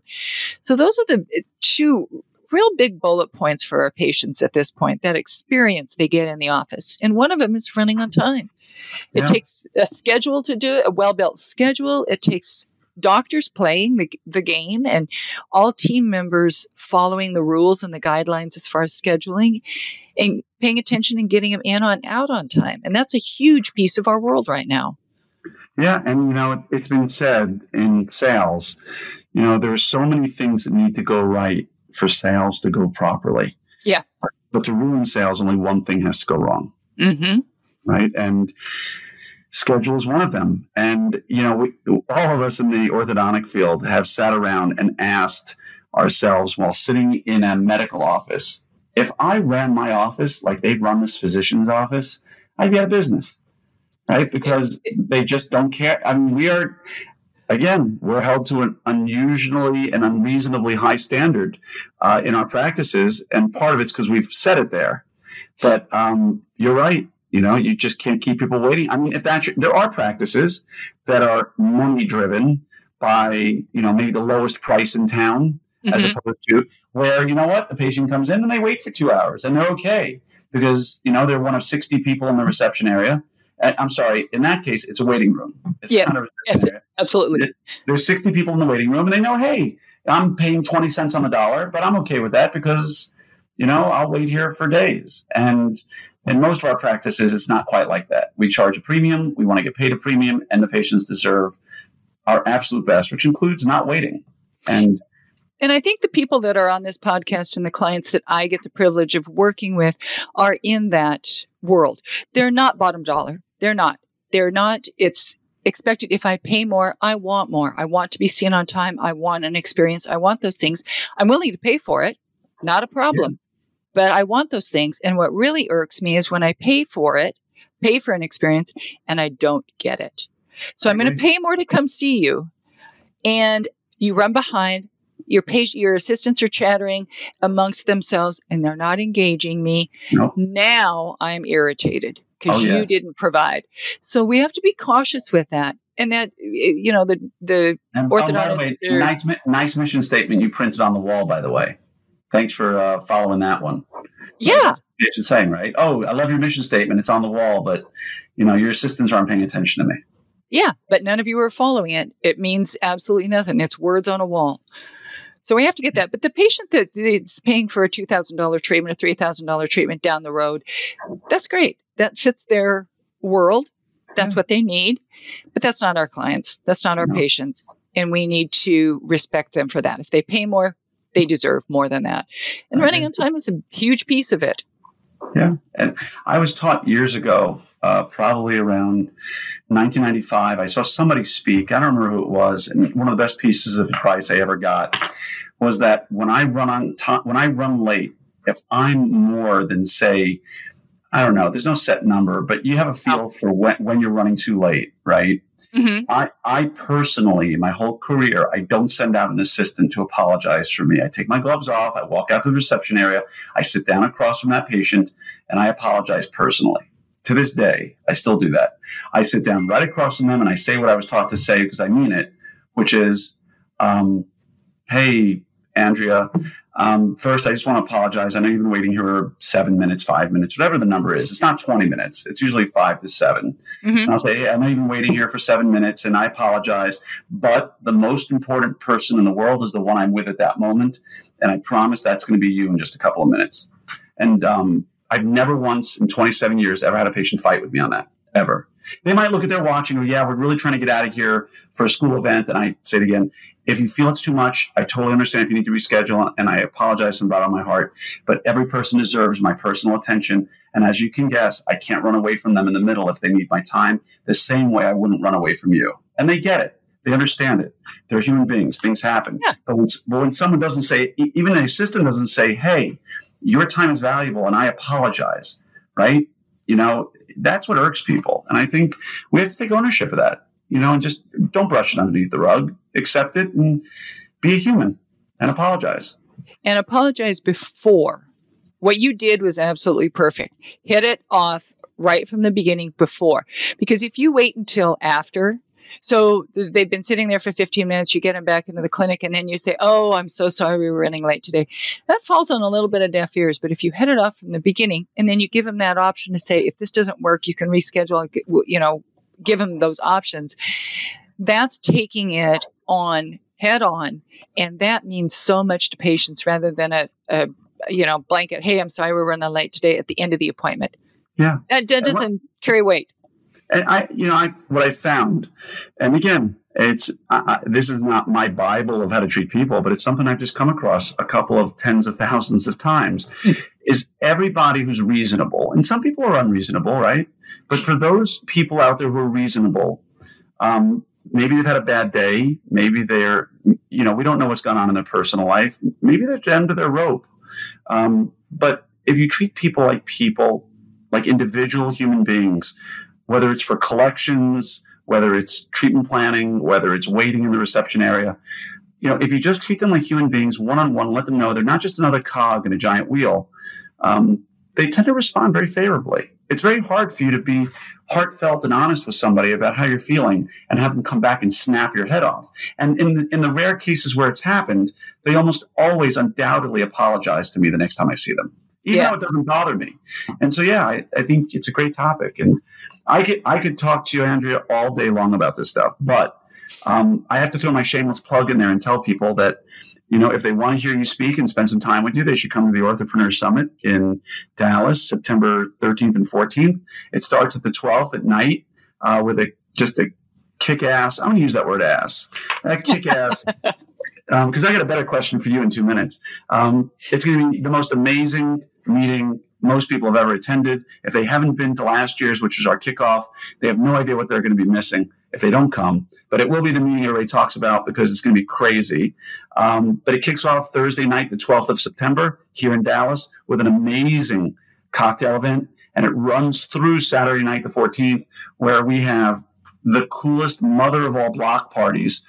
So those are the uh, two real big bullet points for our patients at this point, that experience they get in the office. And one of them is running on time. It yeah. takes a schedule to do it, a well built schedule. It takes doctors playing the, the game and all team members following the rules and the guidelines as far as scheduling and paying attention and getting them in on out on time. And that's a huge piece of our world right now. Yeah, and you know, it's been said in sales, you know, there are so many things that need to go right for sales to go properly. Yeah. But to ruin sales, only one thing has to go wrong. Mm-hmm. Right. And schedule is one of them. And, you know, we, all of us in the orthodontic field have sat around and asked ourselves while sitting in a medical office, if I ran my office like they'd run this physician's office, I'd be out of business. Right? Because they just don't care. I mean, we are, again, we're held to an unusually and unreasonably high standard uh, in our practices. And part of it's because we've set it there. But um, you're right. You know, you just can't keep people waiting. I mean, if that's your, there are practices that are money driven by, you know, maybe the lowest price in town mm-hmm. as opposed to where, you know what, the patient comes in and they wait for two hours and they're okay because, you know, they're one of 60 people in the reception area. And, I'm sorry, in that case, it's a waiting room. It's yes, yes absolutely. There's 60 people in the waiting room and they know, hey, I'm paying 20 cents on the dollar, but I'm okay with that because you know, I'll wait here for days. And in most of our practices, it's not quite like that. We charge a premium, we want to get paid a premium, and the patients deserve our absolute best, which includes not waiting. And and I think the people that are on this podcast and the clients that I get the privilege of working with are in that world. They're not bottom dollar. They're not. They're not. It's expected if I pay more, I want more. I want to be seen on time. I want an experience. I want those things. I'm willing to pay for it. Not a problem but I want those things. And what really irks me is when I pay for it, pay for an experience and I don't get it. So I'm going to pay more to come see you. And you run behind. Your patient, your assistants are chattering amongst themselves and they're not engaging me. No. Now I'm irritated because Oh, you yes. didn't provide. So we have to be cautious with that. And that, you know, the, the, And oh, by the way, are- nice, nice mission statement you printed on the wall, by the way. Thanks for uh, following that one. yeah, It's just saying, right? Oh, I love your mission statement. It's on the wall, but you know your assistants aren't paying attention to me. Yeah, but none of you are following it. It means absolutely nothing. It's words on a wall. So we have to get that. But the patient that is paying for a two thousand dollar treatment, a three thousand dollar treatment down the road, that's great. That fits their world. That's what they need. But that's not our clients. That's not our No. patients. And we need to respect them for that. If they pay more, they deserve more than that. And Okay. running on time is a huge piece of it. Yeah, and I was taught years ago, uh, probably around 1995. I saw somebody speak. I don't remember who it was, and one of the best pieces of advice I ever got was that when I run on time, when I run late, if I'm more than say, I don't know, there's no set number, but you have a feel for when when you're running too late, right? hmm I, I personally, my whole career, I don't send out an assistant to apologize for me. I take my gloves off, I walk out to the reception area, I sit down across from that patient, and I apologize personally. To this day, I still do that. I sit down right across from them and I say what I was taught to say because I mean it, which is, um, hey, Andrea, um, first, I just want to apologize. I know you've been waiting here seven minutes, five minutes, whatever the number is. It's not 20 minutes, it's usually five to seven. hmm And I'll say, hey, I know you've been waiting here for seven minutes and I apologize, but the most important person in the world is the one I'm with at that moment. And I promise that's going to be you in just a couple of minutes. And um, I've never once in 27 years ever had a patient fight with me on that, ever. They might look at their watch and go, yeah, we're really trying to get out of here for a school event. And I say it again, if you feel it's too much, I totally understand if you need to reschedule. And I apologize from the bottom of my heart. But every person deserves my personal attention. And as you can guess, I can't run away from them in the middle if they need my time, the same way I wouldn't run away from you. And they get it. They understand it. They're human beings. Things happen. Yeah. But, when, but when someone doesn't say, even a system doesn't say, hey, your time is valuable and I apologize, right? You know, that's what irks people. And I think we have to take ownership of that, you know, and just don't brush it underneath the rug, accept it and be a human and apologize. and apologize before. What you did was absolutely perfect. Hit it off right from the beginning before. Because if you wait until after, so th- they've been sitting there for 15 minutes, you get them back into the clinic, and then you say, Oh, I'm so sorry we were running late today. That falls on a little bit of deaf ears. But if you head it off from the beginning, and then you give them that option to say, If this doesn't work, you can reschedule, and get- you know, give them those options, that's taking it on head on and that means so much to patients rather than a, a you know blanket hey i'm sorry we're running late today at the end of the appointment Yeah. that, that And doesn't carry weight And I, you know, I what I found, and again, it's this is not my bible of how to treat people, but it's something I've just come across a couple of tens of thousands of times. is everybody who's reasonable, and some people are unreasonable, right? But for those people out there who are reasonable, um, maybe they've had a bad day, maybe they're, you know, we don't know what's gone on in their personal life, maybe they're at the end of their rope. Um, but if you treat people like people, like individual human beings, whether it's for collections, whether it's treatment planning, whether it's waiting in the reception area. You know, if you just treat them like human beings, one on one, let them know they're not just another cog in a giant wheel, um, they tend to respond very favorably. It's very hard for you to be heartfelt and honest with somebody about how you're feeling and have them come back and snap your head off. And in in the rare cases where it's happened, they almost always undoubtedly apologize to me the next time I see them, even Yeah. though it doesn't bother me. And so, yeah, I, I think it's a great topic. And I could I could talk to you, Andrea, all day long about this stuff, but um, I have to throw my shameless plug in there and tell people that you know if they want to hear you speak and spend some time with you, they should come to the Orthopreneur Summit in Dallas, September 13th and 14th. It starts at the 12th at night uh, with a just a kick ass. I'm going to use that word ass. That kick ass. Because I got a better question for you in two minutes. Um, it's going to be the most amazing meeting most people have ever attended. If they haven't been to last year's, which is our kickoff, they have no idea what they're going to be missing if they don't come. But it will be the meeting everybody talks about because it's going to be crazy. Um, but it kicks off Thursday night, the 12th of September, here in Dallas, with an amazing cocktail event. and it runs through Saturday night the 14th, where we have the coolest mother of all block parties.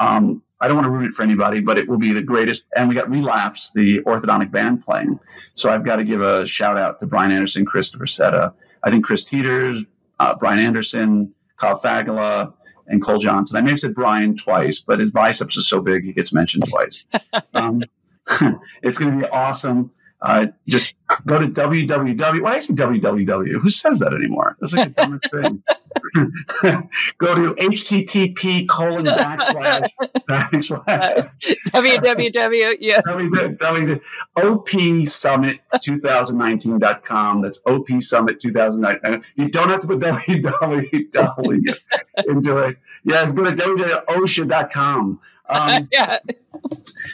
Um, I don't want to ruin it for anybody, but it will be the greatest. And we got Relapse, the orthodontic band playing. So I've got to give a shout out to Brian Anderson, Christopher Setta, I think Chris Teeters, uh, Brian Anderson, Kyle Fagala, and Cole Johnson. I may have said Brian twice, but his biceps are so big he gets mentioned twice. um, it's going to be awesome. Uh, just go to www. Why is it www? Who says that anymore? That's like the dumbest thing. go to http colon backslash backslash www yeah www opsummit2019.com that's opsummit2019 you don't have to put www into it yeah it's go to www.osha.com um, yeah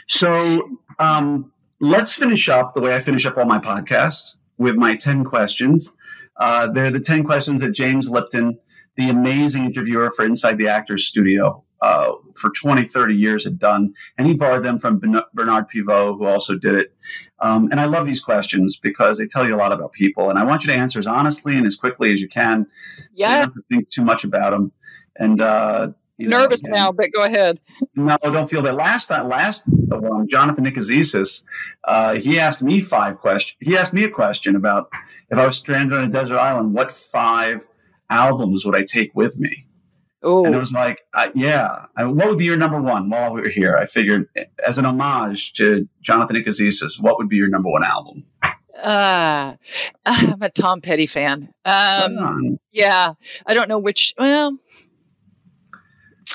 so um, let's finish up the way I finish up all my podcasts with my 10 questions. Uh, they're the 10 questions that James Lipton, the amazing interviewer for Inside the Actors Studio, uh, for 20, 30 years had done. And he borrowed them from Bernard Pivot, who also did it. Um, and I love these questions because they tell you a lot about people. And I want you to answer as honestly and as quickly as you can. So yeah. you don't have to think too much about them. And uh, you know, nervous again, now, but go ahead. No, don't feel bad. Last time, last one, Jonathan Nicozisis, uh, he asked me five questions. He asked me a question about if I was stranded on a desert island, what five albums would I take with me? Oh, and it was like, uh, yeah. I, what would be your number one while we were here? I figured, as an homage to Jonathan Nicozisis, what would be your number one album? Uh, I'm a Tom Petty fan. Um, yeah, I don't know which. Well,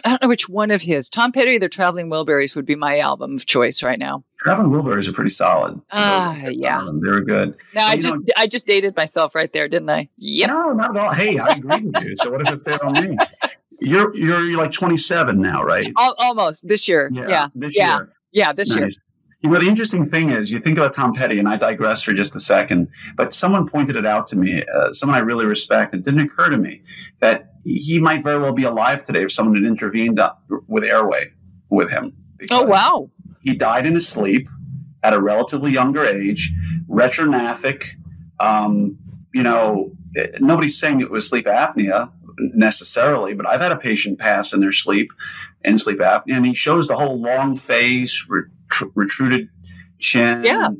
I don't know which one of his. Tom Petty, The Traveling Wilburys would be my album of choice right now. Traveling Wilburys are pretty solid. Ah, uh, yeah, they were good. Now I just know, I just dated myself right there, didn't I? Yeah. No, not at all. Hey, I agree with you. So what does it say on me? You're you're you're like 27 now, right? almost this year. Yeah. Yeah. This yeah. Year. Yeah. This nice. year. You know, the interesting thing is, you think about Tom Petty, and I digress for just a second, but someone pointed it out to me, uh, someone I really respect. It didn't occur to me that he might very well be alive today if someone had intervened uh, with airway with him. Oh, wow. He died in his sleep at a relatively younger age, retrognathic. Um, you know, nobody's saying it was sleep apnea necessarily, but I've had a patient pass in their sleep and sleep apnea, and he shows the whole long face, retruded chin. Yeah.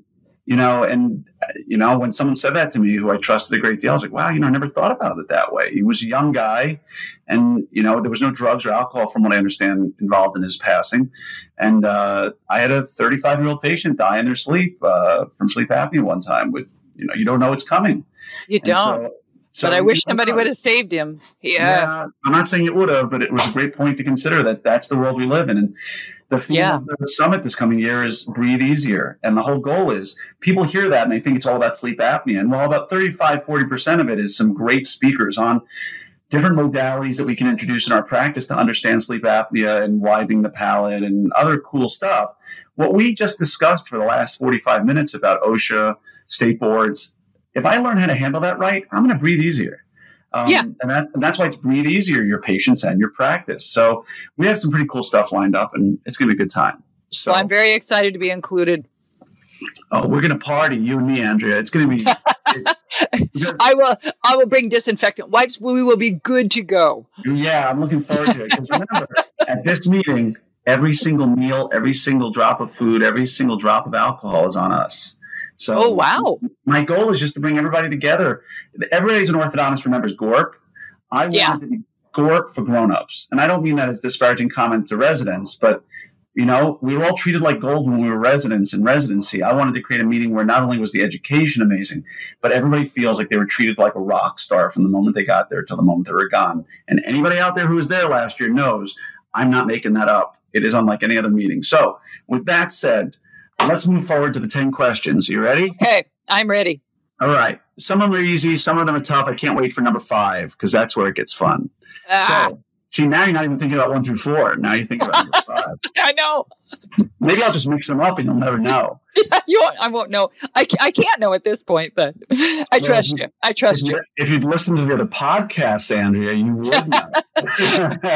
You know, and you know, when someone said that to me, who I trusted a great deal, I was like, "Wow, you know, I never thought about it that way." He was a young guy, and you know, there was no drugs or alcohol, from what I understand, involved in his passing. And uh, I had a 35 year old patient die in their sleep uh, from sleep apnea one time. With you know, you don't know it's coming. You don't. So, so but I wish somebody would have saved him. Yeah. yeah. I'm not saying it would have, but it was a great point to consider that that's the world we live in. And the theme yeah. of the summit this coming year is breathe easier. And the whole goal is people hear that and they think it's all about sleep apnea. And while about 35, 40% of it is some great speakers on different modalities that we can introduce in our practice to understand sleep apnea and widening the palate and other cool stuff. What we just discussed for the last 45 minutes about OSHA, state boards, if I learn how to handle that right, I'm going to breathe easier. Um, yeah. And, that, and that's why it's breathe easier, your patients and your practice. So we have some pretty cool stuff lined up and it's going to be a good time. So well, I'm very excited to be included. Oh, we're going to party, you and me, Andrea. It's going to be. I will. I will bring disinfectant wipes. We will be good to go. Yeah, I'm looking forward to it. Because remember, at this meeting, every single meal, every single drop of food, every single drop of alcohol is on us. So, oh wow! My goal is just to bring everybody together. Everybody's an orthodontist remembers GORP. I wanted yeah. to be GORP for grown-ups, and I don't mean that as disparaging comment to residents, but you know, we were all treated like gold when we were residents in residency. I wanted to create a meeting where not only was the education amazing, but everybody feels like they were treated like a rock star from the moment they got there till the moment they were gone. And anybody out there who was there last year knows I'm not making that up. It is unlike any other meeting. So, with that said, let's move forward to the 10 questions. You ready? Okay, I'm ready. All right. Some of them are easy, some of them are tough. I can't wait for number five because that's where it gets fun. Ah. So, see, now you're not even thinking about one through four. Now you're thinking about number five. I know. Maybe I'll just mix them up and you'll never know. Yeah, you won't, I won't know. I, I can't know at this point, but I well, trust you. I trust if you. If you'd listened to the other podcasts, Andrea, you would know.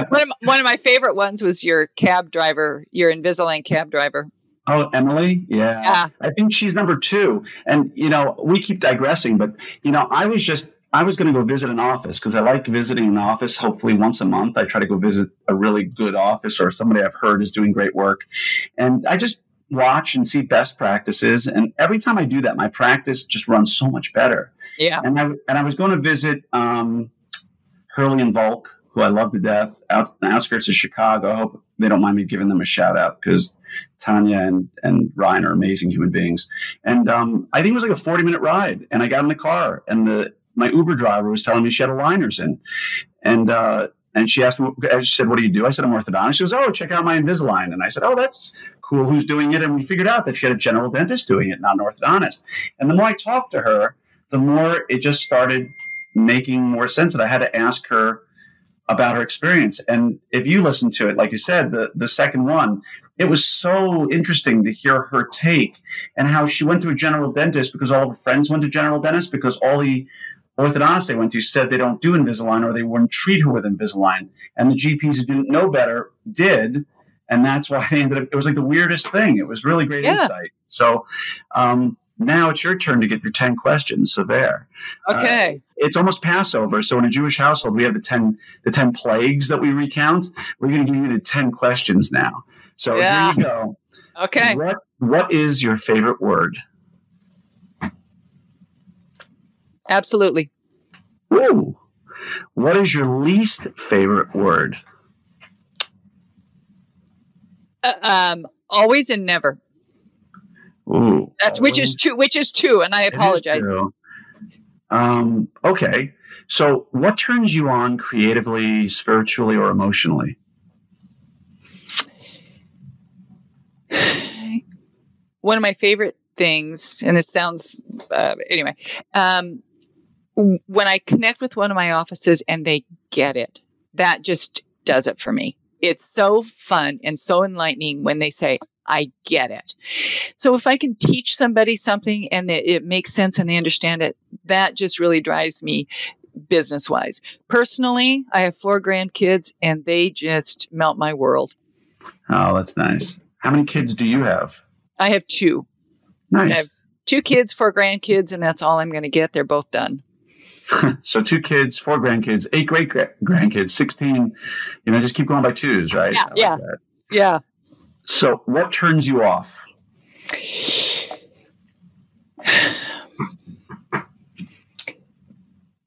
one, of my, one of my favorite ones was your cab driver, your Invisalign cab driver. Oh, Emily? Yeah. Yeah. I think she's number two. And, you know, we keep digressing, but, you know, I was just, I was going to go visit an office because I like visiting an office. Hopefully, once a month, I try to go visit a really good office or somebody I've heard is doing great work. And I just watch and see best practices. And every time I do that, my practice just runs so much better. Yeah. And I, and I was going to visit um, Hurley and Volk, who I love to death, out in the outskirts of Chicago. I hope they don't mind me giving them a shout out because Tanya and, and Ryan are amazing human beings. And um, I think it was like a 40 minute ride. And I got in the car and the my Uber driver was telling me she had aligners in. And uh, and she asked me, she said, what do you do? I said, I'm orthodontist. She goes, oh, check out my Invisalign. And I said, oh, that's cool. Who's doing it? And we figured out that she had a general dentist doing it, not an orthodontist. And the more I talked to her, the more it just started making more sense. And I had to ask her about her experience. And if you listen to it, like you said, the, the second one, it was so interesting to hear her take and how she went to a general dentist because all of her friends went to general dentists because all the orthodontists they went to said they don't do Invisalign or they wouldn't treat her with Invisalign. And the GPs who didn't know better did. And that's why they ended up, it was like the weirdest thing. It was really great Yeah. insight. So um, now it's your turn to get your 10 questions. So there. Okay. It's almost Passover. So in a Jewish household, we have the 10, the 10 plagues that we recount. We're going to give you the 10 questions now. So Yeah. here you go. okay. What, what is your favorite word? Absolutely. Ooh. What is your least favorite word? Uh, um, always and never. Ooh. That's which is two. Which is two. And I apologize. Um, okay. So, what turns you on creatively, spiritually, or emotionally? One of my favorite things, and it sounds uh, anyway. Um, when I connect with one of my offices and they get it, that just does it for me. It's so fun and so enlightening when they say, I get it. So if I can teach somebody something and it, it makes sense and they understand it, that just really drives me business wise. Personally, I have four grandkids and they just melt my world. Oh, that's nice. How many kids do you have? I have two, I have- Nice. two kids, four grandkids, and that's all I'm going to get. They're both done. so, two kids, four grandkids, eight great gra- grandkids, 16. You know, just keep going by twos, right? Yeah, like yeah. that. Yeah. So, what turns you off?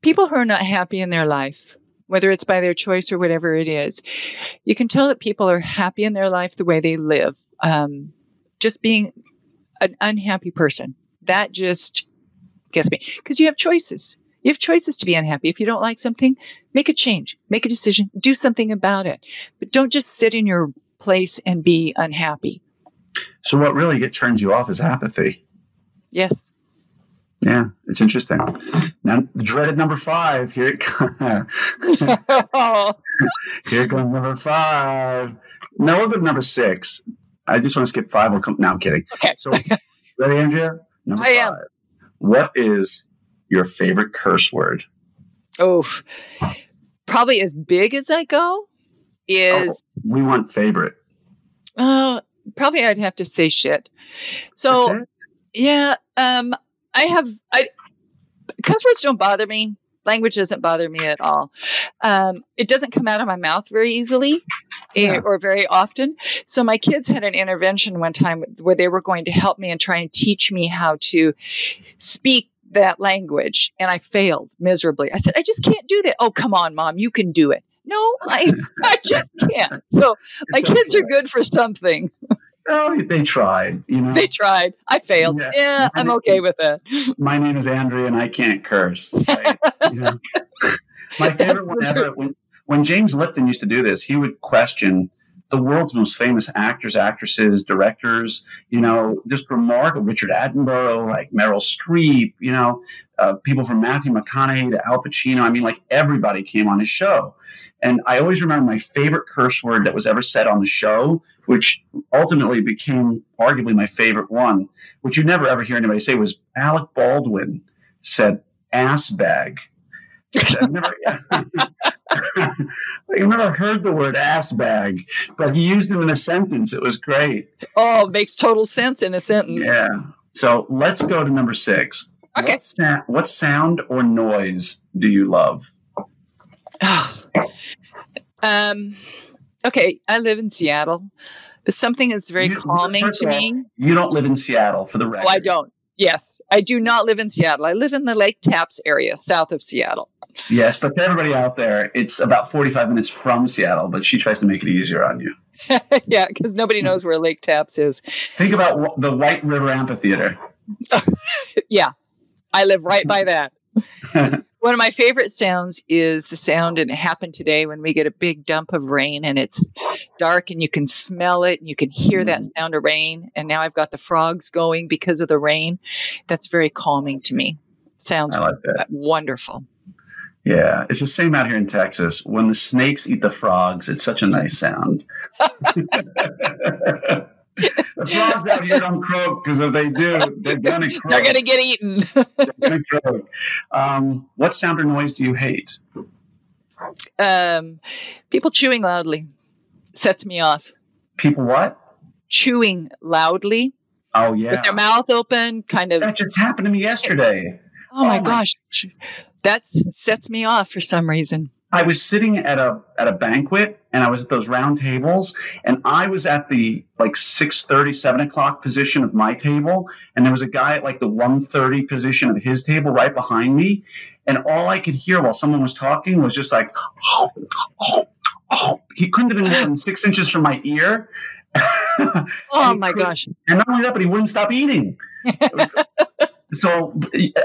People who are not happy in their life, whether it's by their choice or whatever it is, you can tell that people are happy in their life the way they live. Um, just being an unhappy person, that just gets me. Because you have choices. You have choices to be unhappy. If you don't like something, make a change, make a decision, do something about it. But don't just sit in your place and be unhappy. So, what really get turns you off is apathy. Yes. Yeah, it's interesting. Now, the dreaded number five. Here it comes. Here comes number five. No, we'll go to number six. I just want to skip five. We'll come. No, I'm kidding. Okay. So, ready, Andrea? Number I am. What is your favorite curse word? oh, probably as big as I go is We want favorite. uh, probably I'd have to say shit. So yeah, um, I have I cuss words don't bother me. Language doesn't bother me at all. Um, it doesn't come out of my mouth very easily eh, Yeah. or very often. So my kids had an intervention one time where they were going to help me and try and teach me how to speak that language, and I failed miserably. I said, I just can't do that. Oh, come on, mom, you can do it. No, I, I just can't. So my It's kids okay. are good for something. Oh, they tried. You know, They tried. I failed. Yeah. Yeah, I'm okay with that. my name is Andrea, and I can't curse. Right? You know? My favorite one ever when, when James Lipton used to do this, he would question the world's most famous actors, actresses, directors. You know, just remarkable. Richard Attenborough, like Meryl Streep. You know, uh, people from Matthew McConaughey to Al Pacino. I mean, like everybody came on his show. And I always remember my favorite curse word that was ever said on the show, which ultimately became arguably my favorite one, which you never ever hear anybody say, was Alec Baldwin said ass bag. I've never, I've never heard the word ass bag, but he used it in a sentence. It was great. Oh, it makes total sense in a sentence. Yeah. So let's go to number six. Okay. What, sa- what sound or noise do you love? Um, okay, I live in Seattle, but something that's very You- calming to all, me. You don't live in Seattle, for the record. Oh, I don't. Yes, I do not live in Seattle. I live in the Lake Tapps area, south of Seattle. Yes, but to everybody out there, it's about 45 minutes from Seattle, but she tries to make it easier on you. yeah, because nobody knows where Lake Tapps is. Think about the White River Amphitheater. Yeah, I live right by that. One of my favorite sounds is the sound, and it happened today when we get a big dump of rain and it's dark and you can smell it and you can hear that mm-hmm. sound of rain. And now I've got the frogs going because of the rain. That's very calming to me. Sounds like that. Uh, wonderful. Yeah, it's the same out here in Texas. When the snakes eat the frogs, it's such a nice sound. the frogs out here don't croak because if they do, they're gonna croak. They're going to get eaten. They're gonna croak. Um, what sound or noise do you hate? um, people chewing loudly sets me off. People what? Chewing loudly Oh yeah, with their mouth open, kind of. that just happened to me yesterday. Oh my Oh my- gosh, that sets me off for some reason. I was sitting at a at a banquet and I was at those round tables and I was at the like 6 7 o'clock position of my table and there was a guy at like the 1.30 position of his table right behind me and all I could hear while someone was talking was just like oh, oh, oh. he couldn't have been more than six inches from my ear Oh my gosh. and not only that but he wouldn't stop eating so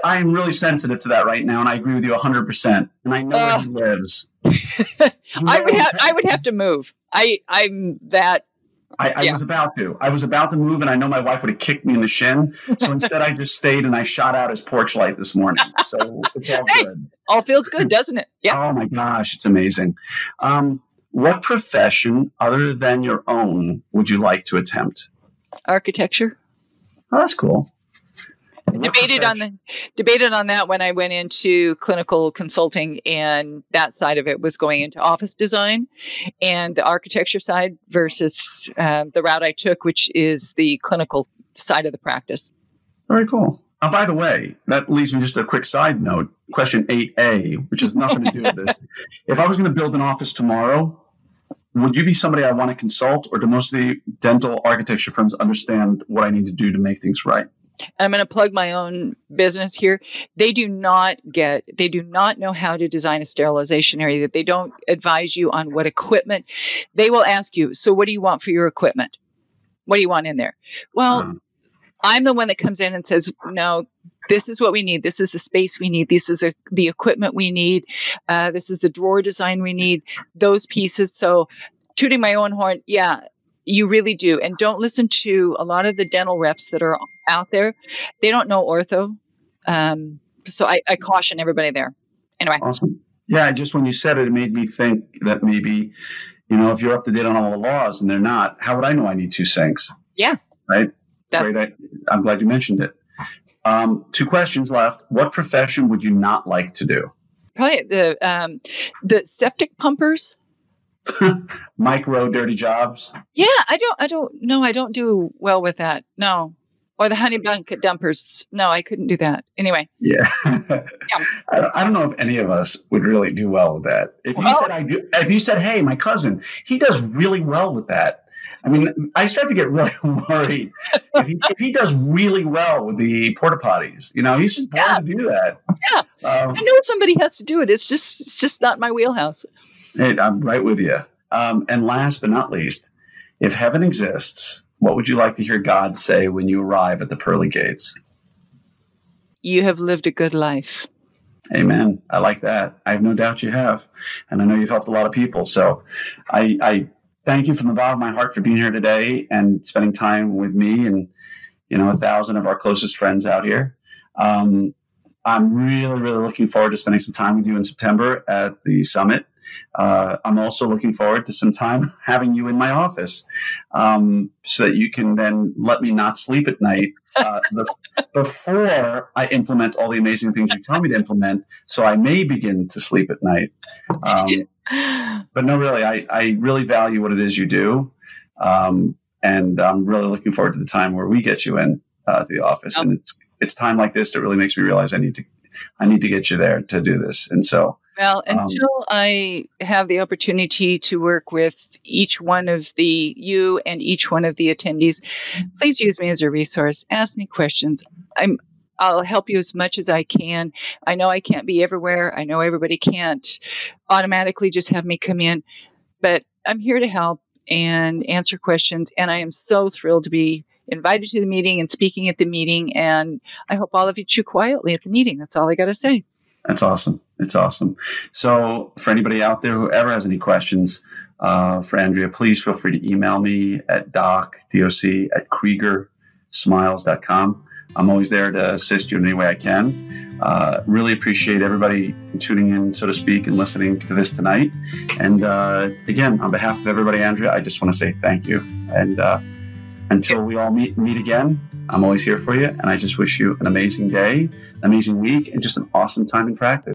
I am really sensitive to that right now and I agree with you 100% and I know where Uh. he lives I would have I would have to move. I I'm that I, I Yeah. was about to. I was about to move, and I know my wife would have kicked me in the shin. So instead, I just stayed and I shot out his porch light this morning. So it's all Hey. good. all feels good, doesn't it? Yeah. Oh my gosh, it's amazing. Um, what profession other than your own would you like to attempt? Architecture. Oh, that's cool. What debated on the debated on that when I went into clinical consulting and that side of it was going into office design and the architecture side versus uh, the route I took, which is the clinical side of the practice. Very cool. Oh, by the way, that leaves me just a quick side note. Question 8A, which has nothing to do with this. If I was going to build an office tomorrow, would you be somebody I want to consult, or do most of the dental architecture firms understand what I need to do to make things right? And I'm going to plug my own business here. They do not get, they do not know how to design a sterilization area. That they don't advise you on what equipment. They will ask you, so what do you want for your equipment? What do you want in there? Well, Um, I'm the one that comes in and says, no, this is what we need. This is the space we need. This is a, the equipment we need. Uh, this is the drawer design we need. Those pieces. So, tooting my own horn, yeah, you really do. And don't listen to a lot of the dental reps that are out there. They don't know ortho. Um, so, I, I caution everybody there. Anyway, awesome. Yeah, just when you said it, it made me think that maybe, you know, if you're up to date on all the laws and they're not, how would I know I need two sinks? Yeah. Right? That- Great. I, I'm glad you mentioned it. Um, two questions left. What profession would you not like to do? probably the um, the septic pumpers. Mike Rowe dirty jobs. Yeah, I don't, I don't, no, I don't do well with that. No. Or the honey bucket dumpers. No, I couldn't do that. Anyway, Yeah. I, don't, I don't know if any of us would really do well with that. If you Well- said I do, if you said, "Hey, my cousin, he does really well with that," I mean, I start to get really worried. if, he, if he does really well with the porta potties, you know, he's just born Yeah. to do that. Yeah. Um, I know somebody has to do it. It's just, it's just not my wheelhouse. Hey, I'm right with you. Um, and last but not least, if heaven exists, what would you like to hear God say when you arrive at the pearly gates? You have lived a good life. Amen. I like that. I have no doubt you have. And I know you've helped a lot of people. So I, I thank you from the bottom of my heart for being here today and spending time with me and, you know, a thousand of our closest friends out here. Um, I'm really, really looking forward to spending some time with you in September at the summit. Uh, I'm also looking forward to some time having you in my office um, so that you can then let me not sleep at night uh, bef- before I implement all the amazing things you tell me to implement so I may begin to sleep at night. Um, but no, really, I, I really value what it is you do. Um, and I'm really looking forward to the time where we get you in uh, to the office. Oh. And it's, it's time like this that really makes me realize I need to, I need to get you there to do this. And so, well, um, until um, I have the opportunity to work with each one of the you and each one of the attendees, please use me as a resource. Ask me questions. I'm I'll help you as much as I can. I know I can't be everywhere. I know everybody can't automatically just have me come in, but I'm here to help and answer questions. And I am so thrilled to be invited to the meeting and speaking at the meeting. And I hope all of you chew quietly at the meeting. That's all I got to say. That's awesome. It's awesome. So, for anybody out there who ever has any questions uh, for Andrea, please feel free to email me at doc, doc at kriegersmiles.com. I'm always there to assist you in any way I can. Uh, really appreciate everybody tuning in, so to speak, and listening to this tonight. And uh, again, on behalf of everybody, Andrea, I just want to say thank you. And uh, until we all meet meet again, I'm always here for you. And I just wish you an amazing day, amazing week, and just an awesome time in practice.